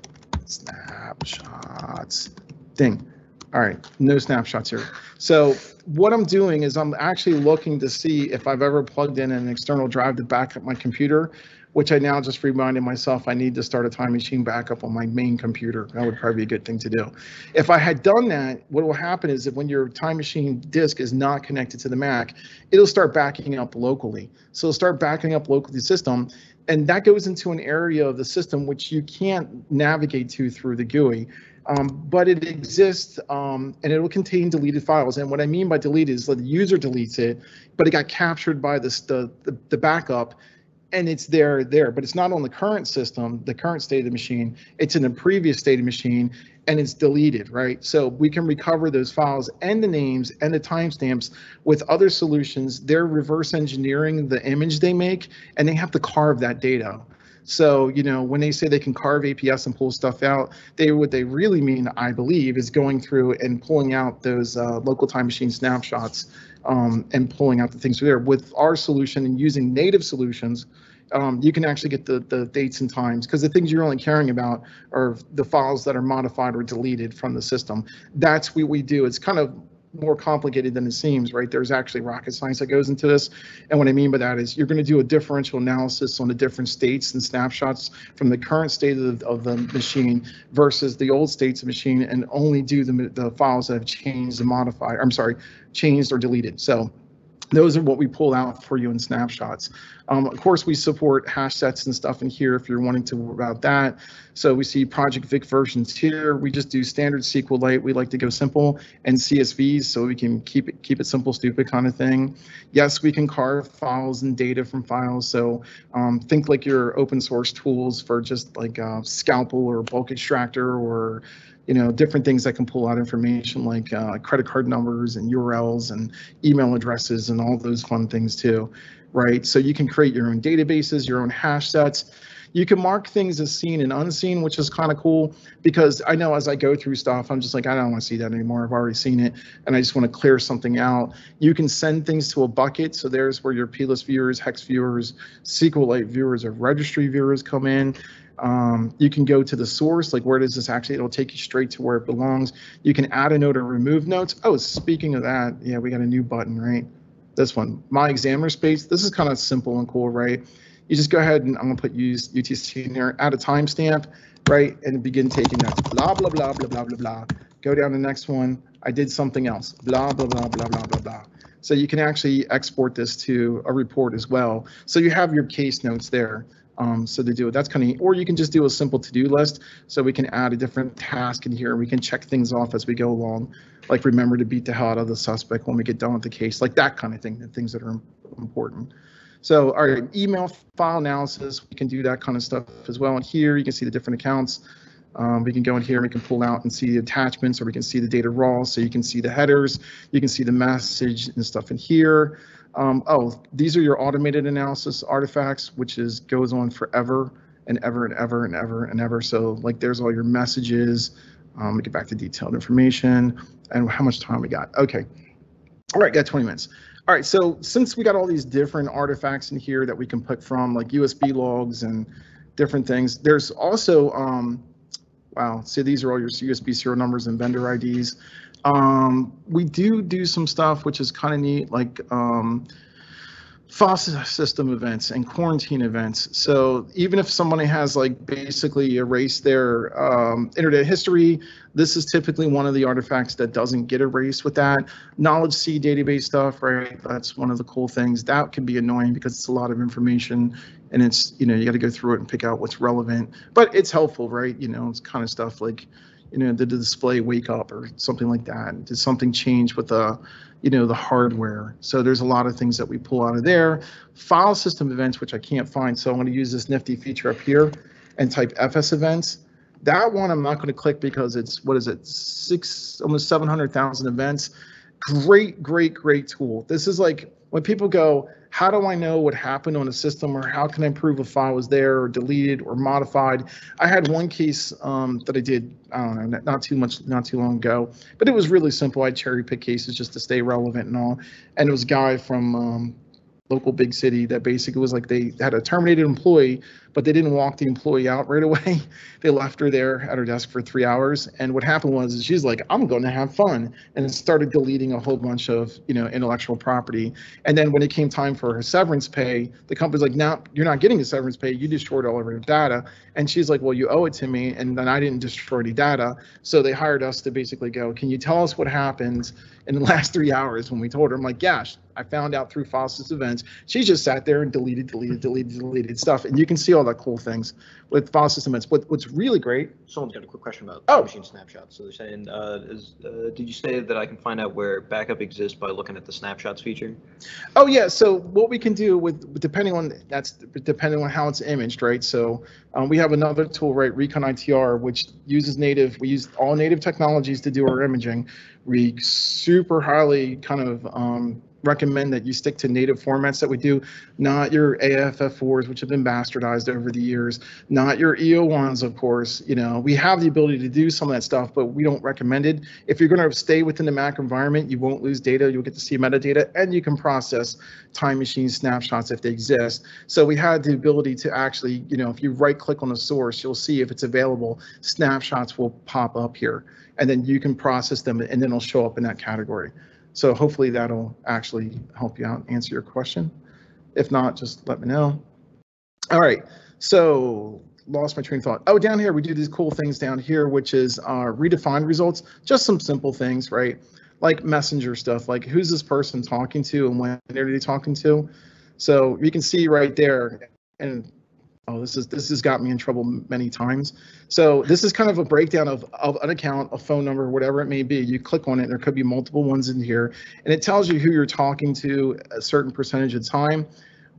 [SPEAKER 1] snapshots, ding. All right, no snapshots here. So what I'm doing is I'm actually looking to see if I've ever plugged in an external drive to back up my computer, which I now just reminded myself I need to start a time machine backup on my main computer. That would probably be a good thing to do. If I had done that, what will happen is that when your time machine disk is not connected to the Mac, it'll start backing up locally. So it'll start backing up locally the system, and that goes into an area of the system which you can't navigate to through the GUI. Um, but it exists um, and it will contain deleted files. And what I mean by deleted is that the user deletes it, but it got captured by this, the, the, the backup and it's there there, but it's not on the current system, the current state of the machine. It's in a previous state of the machine and it's deleted, right? So we can recover those files and the names and the timestamps with other solutions. They're reverse engineering the image they make, and they have to carve that data. So, you know, when they say they can carve APFS and pull stuff out, they what they really mean, I believe, is going through and pulling out those uh, local time machine snapshots um, and pulling out the things there. With our solution and using native solutions, um, you can actually get the, the dates and times because the things you're only caring about are the files that are modified or deleted from the system. That's what we do. It's kind of more complicated than it seems, right? There's actually rocket science that goes into this. And what I mean by that is you're going to do a differential analysis on the different states and snapshots from the current state of the, of the machine versus the old states of machine and only do the, the files that have changed and modified, I'm sorry, changed or deleted. So those are what we pull out for you in snapshots. Um, of course, we support hash sets and stuff in here if you're wanting to about that. So we see Project Vic versions here. We just do standard SQLite. We like to go simple and CSVs so we can keep it keep it simple, stupid kind of thing. Yes, we can carve files and data from files. So um, think like your open source tools for just like a Scalpel or bulk extractor or you know, different things that can pull out information like uh, credit card numbers and URLs and email addresses and all those fun things too, right? So you can create your own databases, your own hash sets. You can mark things as seen and unseen, which is kind of cool because I know as I go through stuff, I'm just like, I don't want to see that anymore. I've already seen it and I just want to clear something out. You can send things to a bucket. So there's where your plist viewers, hex viewers, SQLite viewers, or registry viewers come in. Um, you can go to the source, like where does this actually, it'll take you straight to where it belongs. You can add a note or remove notes. Oh, speaking of that, yeah, we got a new button, right? This one, my examiner space. This is kind of simple and cool, right? You just go ahead and I'm gonna put use UTC in there, add a timestamp, right? And begin taking notes, blah, blah, blah, blah, blah, blah, blah. Go down to the next one. I did something else, blah, blah, blah, blah, blah, blah, blah. So you can actually export this to a report as well. So you have your case notes there. Um, so to do it, that's kind of, or you can just do a simple to-do list. So we can add a different task in here. We can check things off as we go along, like remember to beat the hell out of the suspect when we get done with the case, like that kind of thing, the things that are important. So our email file analysis, we can do that kind of stuff as well. And here you can see the different accounts. Um, we can go in here and we can pull out and see the attachments or we can see the data raw. So you can see the headers, you can see the message and stuff in here. Um, oh, these are your automated analysis artifacts, which is goes on forever and ever and ever and ever and ever. So like there's all your messages. Um, get back to detailed information and how much time we got. Okay. All right, got 20 minutes. All right, so since we got all these different artifacts in here that we can put from like USB logs and different things, there's also, um, wow, see these are all your USB serial numbers and vendor IDs. Um, we do do some stuff which is kind of neat, like um, file system events and quarantine events. So even if somebody has like basically erased their um, internet history, this is typically one of the artifacts that doesn't get erased with that. Knowledge C database stuff, right? That's one of the cool things. That can be annoying because it's a lot of information and it's, you know, you got to go through it and pick out what's relevant, but it's helpful, right? You know, it's kind of stuff like, you know, did the display wake up or something like that? Did something change with the, you know, the hardware? So there's a lot of things that we pull out of there. File system events, which I can't find. So I'm going to use this nifty feature up here and type FS events. That one I'm not going to click because it's, what is it, six, almost 700,000 events. Great, great, great tool. This is like when people go, how do I know what happened on a system or how can I prove a file was there or deleted or modified? I had one case um, that I did, I don't know, not too much, not too long ago, but it was really simple. I cherry pick cases just to stay relevant and all. And it was a guy from um, local big city that basically was like they had a terminated employee, but they didn't walk the employee out right away. they left her there at her desk for three hours. And what happened was she's like, I'm going to have fun, and started deleting a whole bunch of you know intellectual property. And then when it came time for her severance pay, the company's like, now you're not getting a severance pay. You destroyed all of her data. And she's like, well, you owe it to me, and then I didn't destroy any data. So they hired us to basically go, can you tell us what happened in the last three hours when we told her? I'm like, gosh, I found out through FS events. She just sat there and deleted, deleted, deleted, deleted stuff. And you can see all that cool things with file system events. What, what's really great,
[SPEAKER 2] Someone's got a quick question about
[SPEAKER 1] Oh.
[SPEAKER 2] machine snapshots. So they're saying, uh, is, uh, did you say that I can find out where backup exists by looking at the snapshots feature?
[SPEAKER 1] oh yeah, so what we can do with, depending on, that's depending on how it's imaged, right? So um, we have another tool, right, Recon ITR, which uses native, we use all native technologies to do our imaging. We super highly kind of um, recommend that you stick to native formats that we do, not your AFF4s, which have been bastardized over the years, not your E01s, of course. You know, we have the ability to do some of that stuff, but we don't recommend it. If you're going to stay within the Mac environment, you won't lose data. You'll get to see metadata, and you can process time machine snapshots if they exist. So we had the ability to actually, you know, if you right click on a source, you'll see if it's available, snapshots will pop up here, and then you can process them, and then it'll show up in that category. So hopefully that'll actually help you out, answer your question. If not, just let me know. All right, so lost my train of thought. Oh, down here, we do these cool things down here, which is uh, redefined results, just some simple things, right? Like messenger stuff, like who's this person talking to and when are they talking to? So you can see right there, and oh, this is this has got me in trouble many times. So this is kind of a breakdown of, of an account, a phone number, whatever it may be. You click on it, and there could be multiple ones in here, and it tells you who you're talking to a certain percentage of time.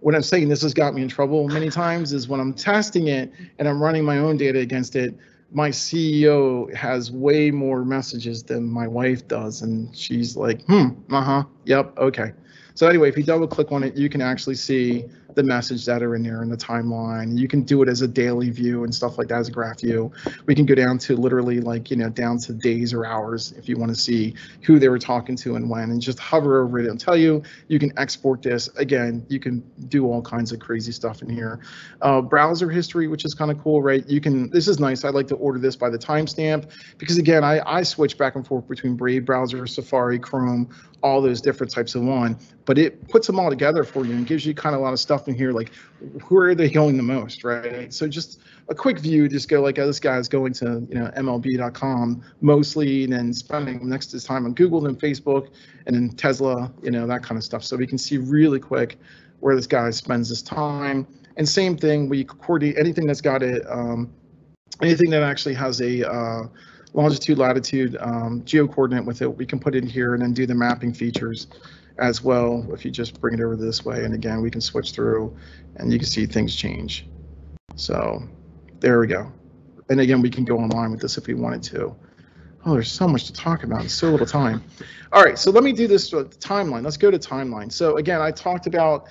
[SPEAKER 1] What I'm saying this has got me in trouble many times is when I'm testing it and I'm running my own data against it, my CEO has way more messages than my wife does, and she's like, hmm, uh-huh, yep, okay. So anyway, if you double click on it, you can actually see the message that are in there in the timeline. You can do it as a daily view and stuff like that as a graph view. We can go down to literally like, you know, down to days or hours if you want to see who they were talking to and when and just hover over it and tell you, you can export this. Again, you can do all kinds of crazy stuff in here. Uh, browser history, which is kind of cool, right? You can, this is nice. I like to order this by the timestamp because again, I, I switch back and forth between Brave browser, Safari, Chrome, all those different types of one, but it puts them all together for you and gives you kind of a lot of stuff in here, like where are they going the most, right? So just a quick view, just go like, oh, this guy's going to, you know, MLB.com mostly, and then spending next his time on Google, then Facebook, and then Tesla, you know, that kind of stuff. So we can see really quick where this guy spends his time. And same thing, we coordinate anything that's got a, um, anything that actually has a uh, longitude, latitude, um, geo coordinate with it, we can put it in here and then do the mapping features as well. If you just bring it over this way, and again, we can switch through and you can see things change. So there we go. And again, we can go online with this if we wanted to. Oh, there's so much to talk about in so little time. All right, so let me do this with timeline. Let's go to timeline. So again, I talked about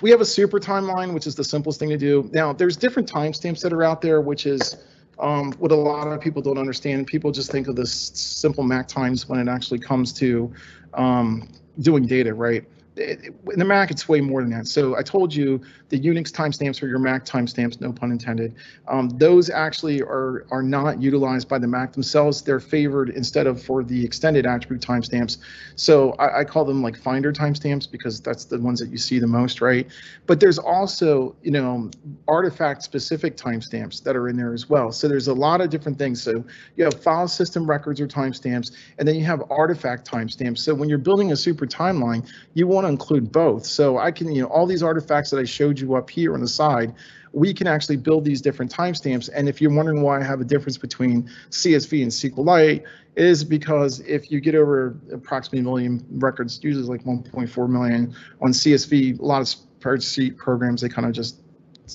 [SPEAKER 1] we have a super timeline, which is the simplest thing to do. Now, there's different timestamps that are out there, which is um, what a lot of people don't understand. People just think of this simple Mac times when it actually comes to um, doing data, right? In the Mac, it's way more than that. So I told you the Unix timestamps are your Mac timestamps, no pun intended. Um, those actually are are not utilized by the Mac themselves. They're favored instead of for the extended attribute timestamps. So I, I call them like Finder timestamps because that's the ones that you see the most, right? But there's also you know artifact specific timestamps that are in there as well. So there's a lot of different things. So you have file system records or timestamps, and then you have artifact timestamps. So when you're building a super timeline, you want to include both. So I can, you know, all these artifacts that I showed you up here on the side, we can actually build these different timestamps. And if you're wondering why I have a difference between CSV and SQLite, is because if you get over approximately a million records, usually like 1.4 million on CSV, a lot of spreadsheet programs, they kind of just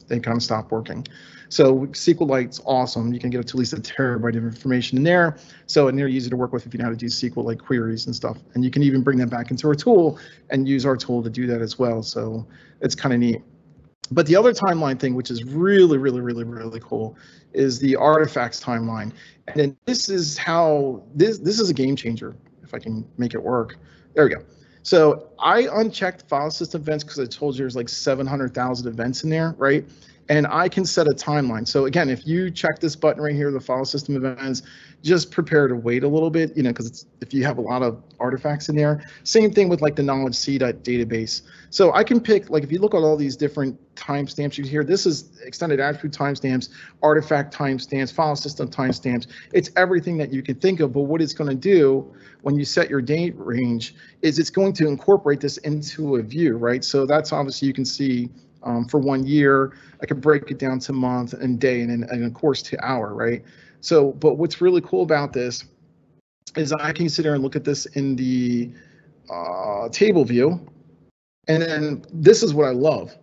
[SPEAKER 1] they kind of stop working. So SQLite's awesome. You can get up to at least a terabyte of information in there. So and they're easy to work with if you know how to do SQLite queries and stuff. And you can even bring that back into our tool and use our tool to do that as well. So it's kind of neat. But the other timeline thing, which is really, really, really, really cool, is the artifacts timeline. And then this is how this this is a game changer. If I can make it work, there we go. So I unchecked file system events because I told you there's like 700,000 events in there, right? And I can set a timeline. So again, if you check this button right here, the file system events, just prepare to wait a little bit, you know, because if you have a lot of artifacts in there. Same thing with like the knowledge C database. So I can pick, like if you look at all these different timestamps you hear, this is extended attribute timestamps, artifact timestamps, file system timestamps. It's everything that you can think of, but what it's going to do when you set your date range is it's going to incorporate this into a view, right? So that's obviously you can see Um, for one year, I could break it down to month and day and, and of course to hour, right? So, but what's really cool about this is I can sit there and look at this in the uh, table view. And then this is what I love.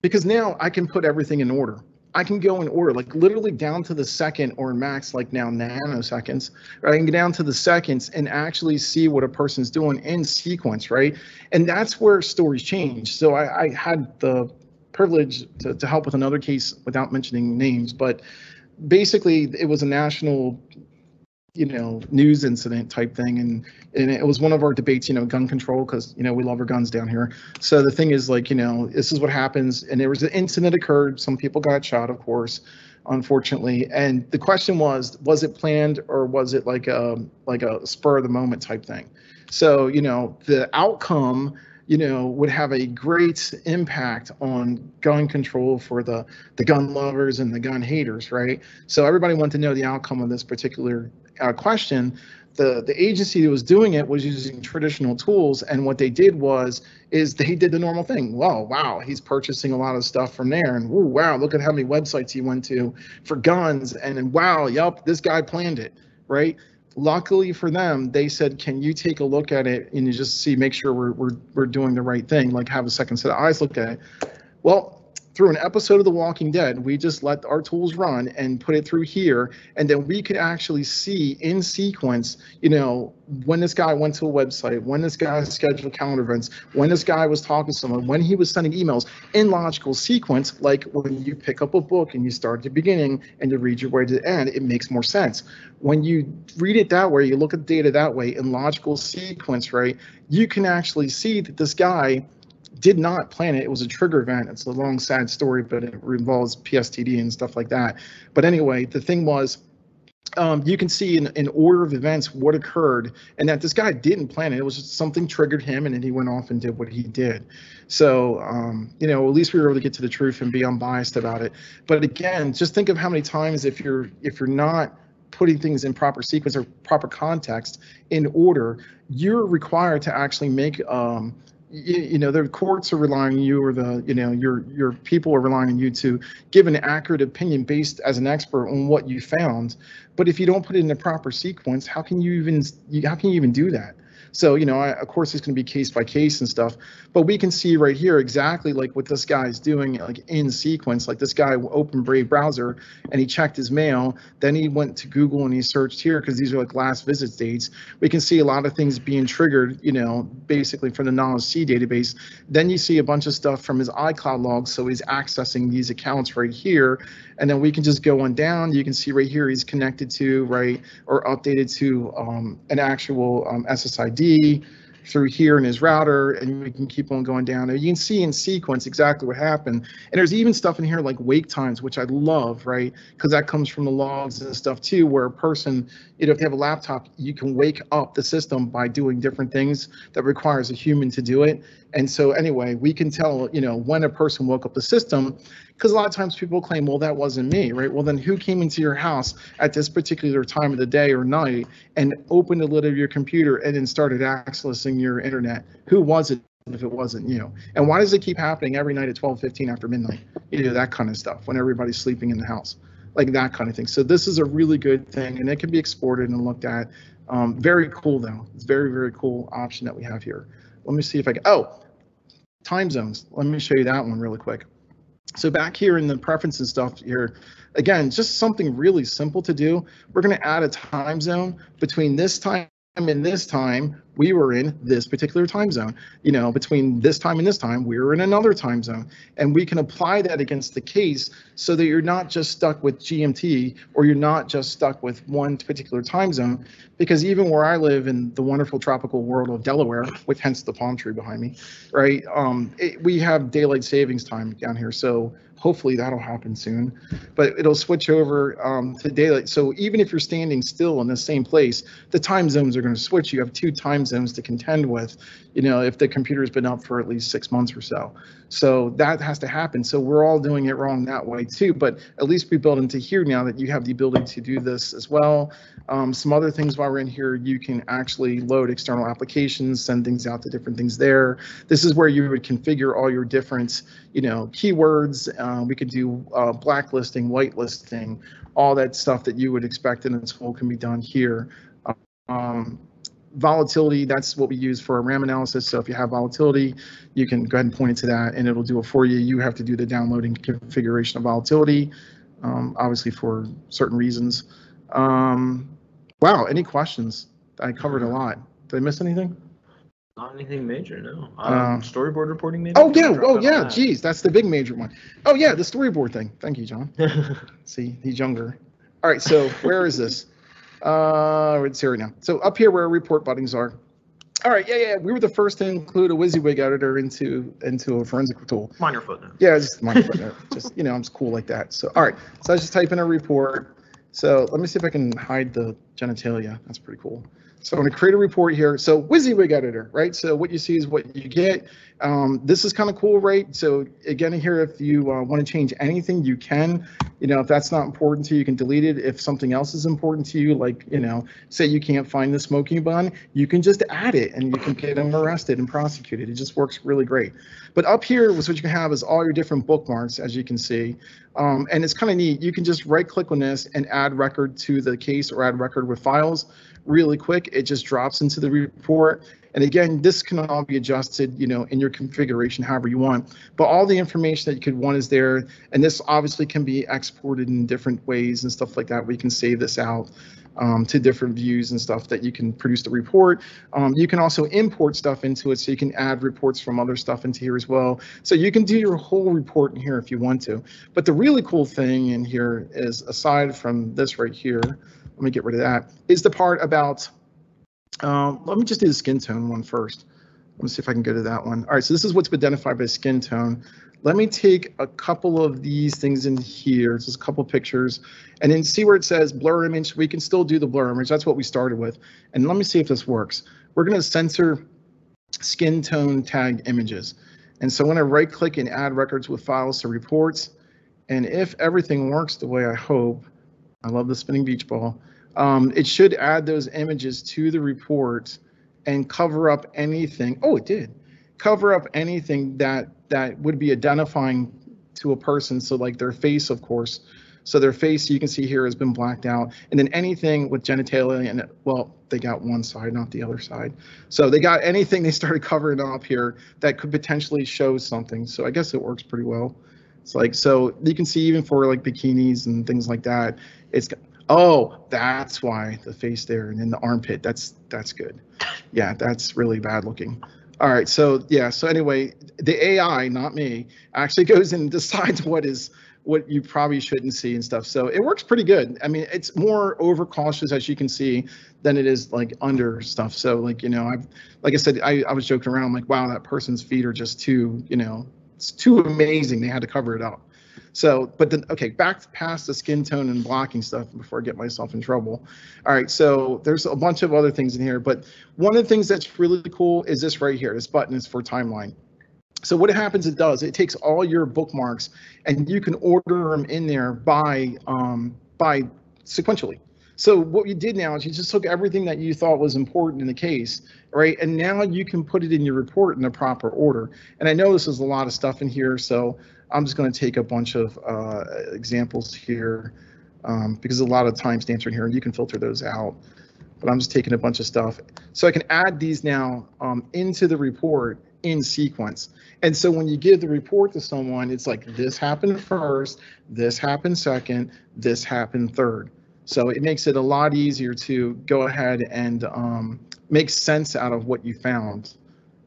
[SPEAKER 1] Because now I can put everything in order. I can go in order, like literally down to the second or max, like now nanoseconds. Right? I can go down to the seconds and actually see what a person's doing in sequence, right? And that's where stories change. So I, I had the privilege to, to help with another case without mentioning names, but basically it was a national you know, news incident type thing. And, and it was one of our debates, you know, gun control, because, you know, we love our guns down here. So the thing is like, you know, this is what happens. And there was an incident occurred. Some people got shot, of course, unfortunately. And the question was, was it planned or was it like a, like a spur of the moment type thing? So, you know, the outcome, you know, would have a great impact on gun control for the the gun lovers and the gun haters, right? So everybody wanted to know the outcome of this particular uh, question, the the agency that was doing it was using traditional tools, and what they did was is they did the normal thing. Well, wow, he's purchasing a lot of stuff from there, and ooh, wow, look at how many websites he went to for guns, and then wow, yep, this guy planned it, right? Luckily for them, they said, "Can you take a look at it and you just see, make sure we're we're we're doing the right thing, like have a second set of eyes look at it." Well, through an episode of The Walking Dead, we just let our tools run and put it through here, and then we could actually see in sequence, you know, when this guy went to a website, when this guy scheduled calendar events, when this guy was talking to someone, when he was sending emails in logical sequence, like when you pick up a book and you start at the beginning and you read your way to the end, it makes more sense. When you read it that way, you look at the data that way in logical sequence, right? You can actually see that this guy did not plan it. It was a trigger event. It's a long, sad story, but it involves PSTD and stuff like that. But anyway, the thing was, um, you can see in, in order of events what occurred and that this guy didn't plan it. It was just something triggered him and then he went off and did what he did. So, um, you know, at least we were able to get to the truth and be unbiased about it. But again, just think of how many times if you're if you're not putting things in proper sequence or proper context in order, you're required to actually make um, you, you know the courts are relying on you or the you know your your people are relying on you to give an accurate opinion based as an expert on what you found. But if you don't put it in the proper sequence how can you even you, how can you even do that so, you know, I, of course, it's going to be case by case and stuff, but we can see right here exactly like what this guy is doing, like in sequence. Like this guy opened Brave browser and he checked his mail. Then he went to Google and he searched here because these are like last visit dates. We can see a lot of things being triggered, you know, basically from the knowledge C database. Then you see a bunch of stuff from his iCloud logs. So he's accessing these accounts right here. And then we can just go on down. You can see right here he's connected to, right, or updated to um, an actual um, SSID through here in his router, and we can keep on going down. And you can see in sequence exactly what happened. And there's even stuff in here like wake times, which I love, right? Because that comes from the logs and stuff too, where a person, you know, if they have a laptop, you can wake up the system by doing different things that requires a human to do it. And so anyway, we can tell, you know, when a person woke up the system, because a lot of times people claim, well, that wasn't me, right? Well, then who came into your house at this particular time of the day or night and opened the lid of your computer and then started accessing your internet? Who was it if it wasn't you? And why does it keep happening every night at 12, 15 after midnight? You know, that kind of stuff when everybody's sleeping in the house, like that kind of thing. So this is a really good thing and it can be exported and looked at. Um, very cool though. It's very, very cool option that we have here. Let me see if I can, oh, time zones. Let me show you that one really quick. So back here in the preferences stuff here, again, just something really simple to do. We're going to add a time zone between this time and this time we were in this particular time zone. You know, between this time and this time, we were in another time zone. And we can apply that against the case so that you're not just stuck with GMT or you're not just stuck with one particular time zone. Because even where I live in the wonderful tropical world of Delaware, with hence the palm tree behind me, right? Um, it, we have daylight savings time down here. So hopefully that'll happen soon but it'll switch over um, to daylight so even if you're standing still in the same place the time zones are going to switch you have two time zones to contend with, you know, if the computer's been up for at least six months or so. So that has to happen. So we're all doing it wrong that way too, but at least we built into here now that you have the ability to do this as well. Um, some other things while we're in here, you can actually load external applications, send things out to different things there. This is where you would configure all your different, you know, keywords. Uh, we could do uh, blacklisting, whitelisting, all that stuff that you would expect in a tool can be done here. Um, volatility, that's what we use for a RAM analysis. So if you have volatility, you can go ahead and point it to that and it'll do it for you. You have to do the downloading configuration of volatility, um, obviously for certain reasons. Um, wow, any questions? I covered a lot. Did I miss anything?
[SPEAKER 2] Not anything major, no.
[SPEAKER 1] Um,
[SPEAKER 2] Um, storyboard reporting maybe?
[SPEAKER 1] Oh, yeah, oh, yeah,
[SPEAKER 2] on
[SPEAKER 1] geez, that's the big major one. Oh, yeah, the storyboard thing. Thank you, John. See, he's younger. All right, so where is this? Uh, it's here right now. So up here where our report buttons are. All right, yeah, yeah, we were the first to include a WYSIWYG editor into into a forensic tool.
[SPEAKER 2] Minor footnote.
[SPEAKER 1] Yeah, just minor footnote. Just you know, I'm just cool like that. So all right, so I just type in a report. So let me see if I can hide the genitalia. That's pretty cool. So I'm going to create a report here. So WYSIWYG editor, right? So what you see is what you get. Um, this is kind of cool, right? So again, here, if you uh, want to change anything, you can. You know, if that's not important to you, you can delete it. If something else is important to you, like you know, say you can't find the smoking bun, you can just add it, and you can get them arrested and prosecuted. It just works really great. But up here what you can have is all your different bookmarks, as you can see. Um, and it's kind of neat. You can just right click on this and add record to the case or add record with files really quick. It just drops into the report. And again, this can all be adjusted, you know, in your configuration however you want. But all the information that you could want is there. And this obviously can be exported in different ways and stuff like that. We can save this out um, to different views and stuff that you can produce the report. Um, you can also import stuff into it so you can add reports from other stuff into here as well. So you can do your whole report in here if you want to. But the really cool thing in here is aside from this right here, let me get rid of that, is the part about, um, let me just do the skin tone one first. Let me see if I can go to that one. All right, so this is what's identified by skin tone. Let me take a couple of these things in here, just a couple pictures, and then see where it says blur image. We can still do the blur image. That's what we started with. And let me see if this works. We're going to censor skin tone tagged images. And so when I right click and add records with files to reports, and if everything works the way I hope, I love the spinning beach ball, um, it should add those images to the report and cover up anything. Oh, it did. Cover up anything that that would be identifying to a person. So like their face, of course. So their face you can see here has been blacked out. And then anything with genitalia and well, they got one side, not the other side. So they got anything they started covering up here that could potentially show something. So I guess it works pretty well. It's like so you can see even for like bikinis and things like that, it's oh that's why the face there and in the armpit. That's that's good. Yeah, that's really bad looking. All right, so yeah, so anyway, the AI, not me, actually goes and decides what is what you probably shouldn't see and stuff. So it works pretty good. I mean, it's more overcautious as you can see than it is like under stuff. So like, you know, I've like I said, I, I was joking around like, wow, that person's feet are just too, you know, it's too amazing. They had to cover it up. So, but then, okay, back past the skin tone and blocking stuff before I get myself in trouble. All right, so there's a bunch of other things in here, but one of the things that's really cool is this right here. This button is for timeline. So what it happens, it does, it takes all your bookmarks and you can order them in there by, um, by sequentially. So what you did now is you just took everything that you thought was important in the case, right? And now you can put it in your report in the proper order. And I know this is a lot of stuff in here, so I'm just going to take a bunch of uh, examples here um, because a lot of timestamps are in here and you can filter those out. But I'm just taking a bunch of stuff. So I can add these now um, into the report in sequence. And so when you give the report to someone, it's like this happened first, this happened second, this happened third. So it makes it a lot easier to go ahead and um, make sense out of what you found.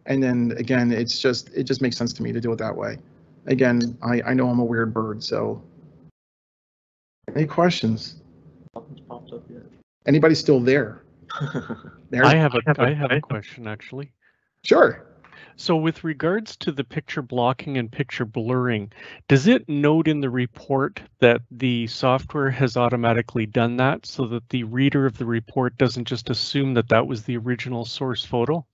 [SPEAKER 1] And then again, it's just, it just makes sense to me to do it that way. Again, I, I know I'm a weird bird, so. Any questions?
[SPEAKER 2] Nothing's popped up yet.
[SPEAKER 1] Anybody still there? There?
[SPEAKER 3] I have a, I have a question, actually.
[SPEAKER 1] Sure.
[SPEAKER 3] So with regards to the picture blocking and picture blurring, does it note in the report that the software has automatically done that so that the reader of the report doesn't just assume that that was the original source photo?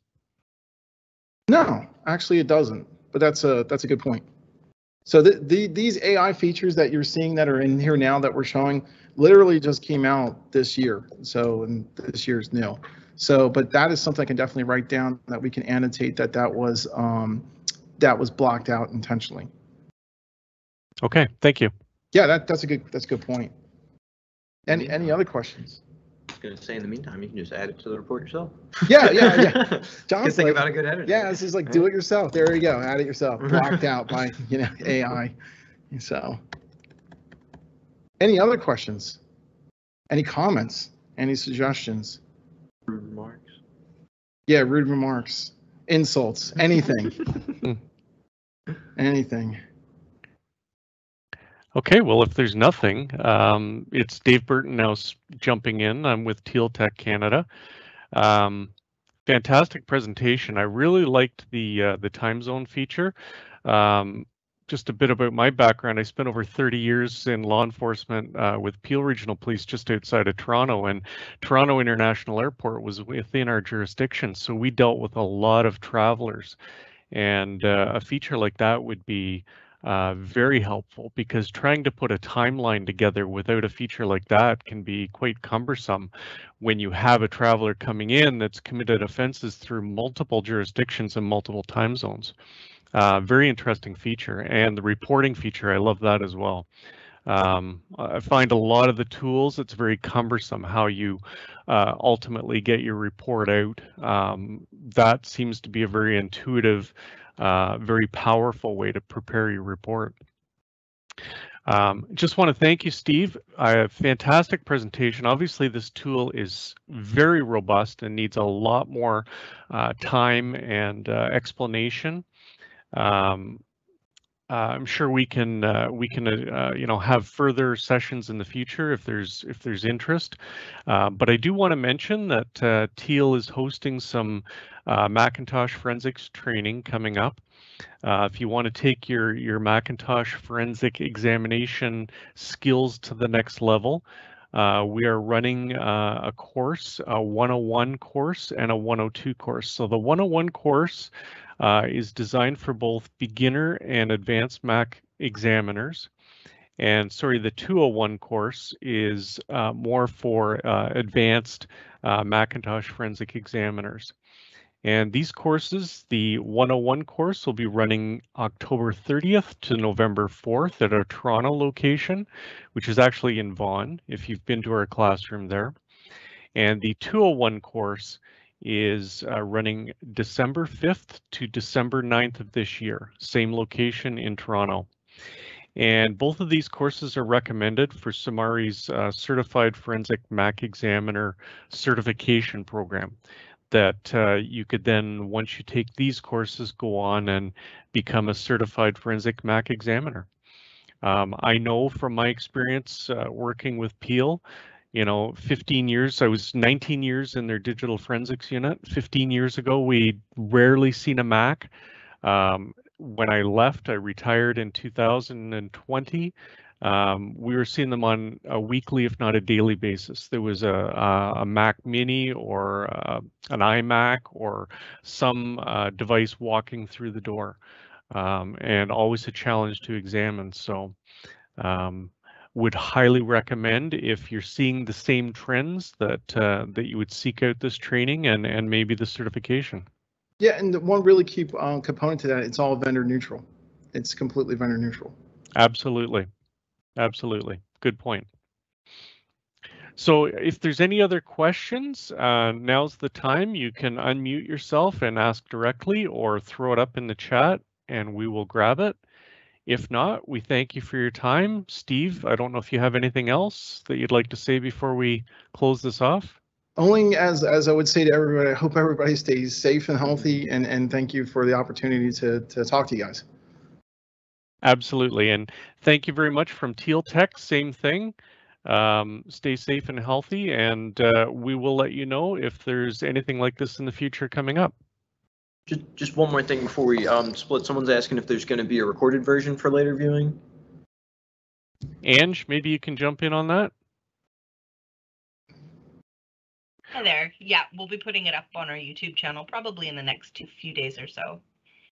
[SPEAKER 1] No, actually it doesn't, but that's a, that's a good point. So the, the, these AI features that you're seeing that are in here now that we're showing literally just came out this year. So, and this year's new. So, but that is something I can definitely write down that we can annotate that that was, um, that was blocked out intentionally.
[SPEAKER 3] Okay, thank you.
[SPEAKER 1] Yeah, that, that's a good, that's a good point. Any, any other questions?
[SPEAKER 2] I was gonna say, in the meantime, you can just add it to the report yourself.
[SPEAKER 1] Yeah, yeah, yeah.
[SPEAKER 2] Good
[SPEAKER 1] John's
[SPEAKER 2] thing
[SPEAKER 1] like-
[SPEAKER 2] about a good editor.
[SPEAKER 1] Yeah, this is like do it yourself. There you go. Add it yourself. Blocked out by, you know, AI. So. Any other questions? Any comments? Any suggestions?
[SPEAKER 2] Rude remarks.
[SPEAKER 1] Yeah, rude remarks, insults, anything, hmm. anything.
[SPEAKER 3] Okay, well, if there's nothing, um, it's Dave Burton now jumping in. I'm with Teel Tech Canada. Um, fantastic presentation. I really liked the uh, the time zone feature. Um, just a bit about my background. I spent over 30 years in law enforcement uh, with Peel Regional Police just outside of Toronto, and Toronto International Airport was within our jurisdiction, so we dealt with a lot of travelers. And uh, a feature like that would be uh, very helpful because trying to put a timeline together without a feature like that can be quite cumbersome when you have a traveler coming in that's committed offenses through multiple jurisdictions and multiple time zones. Uh, very interesting feature and the reporting feature, I love that as well. Um, I find a lot of the tools, it's very cumbersome how you uh, ultimately get your report out. Um, that seems to be a very intuitive uh, very powerful way to prepare your report. Um, just want to thank you, Steve. I have a fantastic presentation. Obviously, this tool is very robust and needs a lot more uh, time and uh, explanation. Um, I'm sure we can uh, we can uh, you know have further sessions in the future if there's if there's interest. Uh, but I do want to mention that uh, Teel is hosting some uh, Macintosh forensics training coming up. Uh, if you want to take your your Macintosh forensic examination skills to the next level, uh, we are running uh, a course, a 101 course and a 102 course. So the 101 course uh, is designed for both beginner and advanced Mac examiners. And sorry, the 201 course is uh, more for uh, advanced uh, Macintosh forensic examiners. And these courses, the 101 course will be running October 30th to November 4th at our Toronto location, which is actually in Vaughan, if you've been to our classroom there. And the 201 course is uh, running December 5th to December 9th of this year, same location in Toronto. And both of these courses are recommended for SUMURI's uh, Certified Forensic Mac Examiner certification program that uh, you could then, once you take these courses, go on and become a certified forensic Mac examiner. Um, I know from my experience uh, working with Peel, you know, 15 years, I was 19 years in their digital forensics unit. 15 years ago, we rarely seen a Mac. Um, when I left, I retired in 2020. Um, we were seeing them on a weekly, if not a daily basis. There was a, a, a Mac Mini or uh, an iMac or some uh, device walking through the door, um, and always a challenge to examine. So, um, would highly recommend if you're seeing the same trends that uh, that you would seek out this training and and maybe the certification.
[SPEAKER 1] Yeah, and the one really key uh, component to that, it's all vendor neutral. It's completely vendor neutral.
[SPEAKER 3] Absolutely. Absolutely. Good point. So if there's any other questions, uh, now's the time. You can unmute yourself and ask directly or throw it up in the chat and we will grab it. If not, we thank you for your time. Steve, I don't know if you have anything else that you'd like to say before we close this off.
[SPEAKER 1] Only as as I would say to everybody, I hope everybody stays safe and healthy, and and thank you for the opportunity to to talk to you guys.
[SPEAKER 3] Absolutely. And thank you very much from Teel Tech. Same thing. Um, stay safe and healthy, and uh, we will let you know if there's anything like this in the future coming up.
[SPEAKER 2] Just, just one more thing before we um, split. Someone's asking if there's going to be a recorded version for later viewing.
[SPEAKER 3] Ange, maybe you can jump in on that.
[SPEAKER 4] Hi there. Yeah, we'll be putting it up on our YouTube channel probably in the next two, few days or so.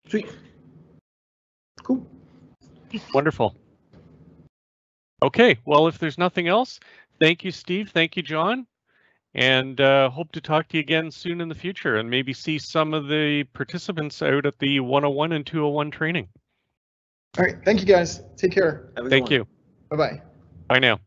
[SPEAKER 2] Sweet. Cool.
[SPEAKER 3] Wonderful. Okay, well, if there's nothing else, thank you, Steve. Thank you, John. And uh, hope to talk to you again soon in the future and maybe see some of the participants out at the 101 and 201 training.
[SPEAKER 1] All right, thank you guys. Take care.
[SPEAKER 2] Have a good
[SPEAKER 3] Thank
[SPEAKER 2] one.
[SPEAKER 3] you.
[SPEAKER 1] Bye bye.
[SPEAKER 3] Bye now.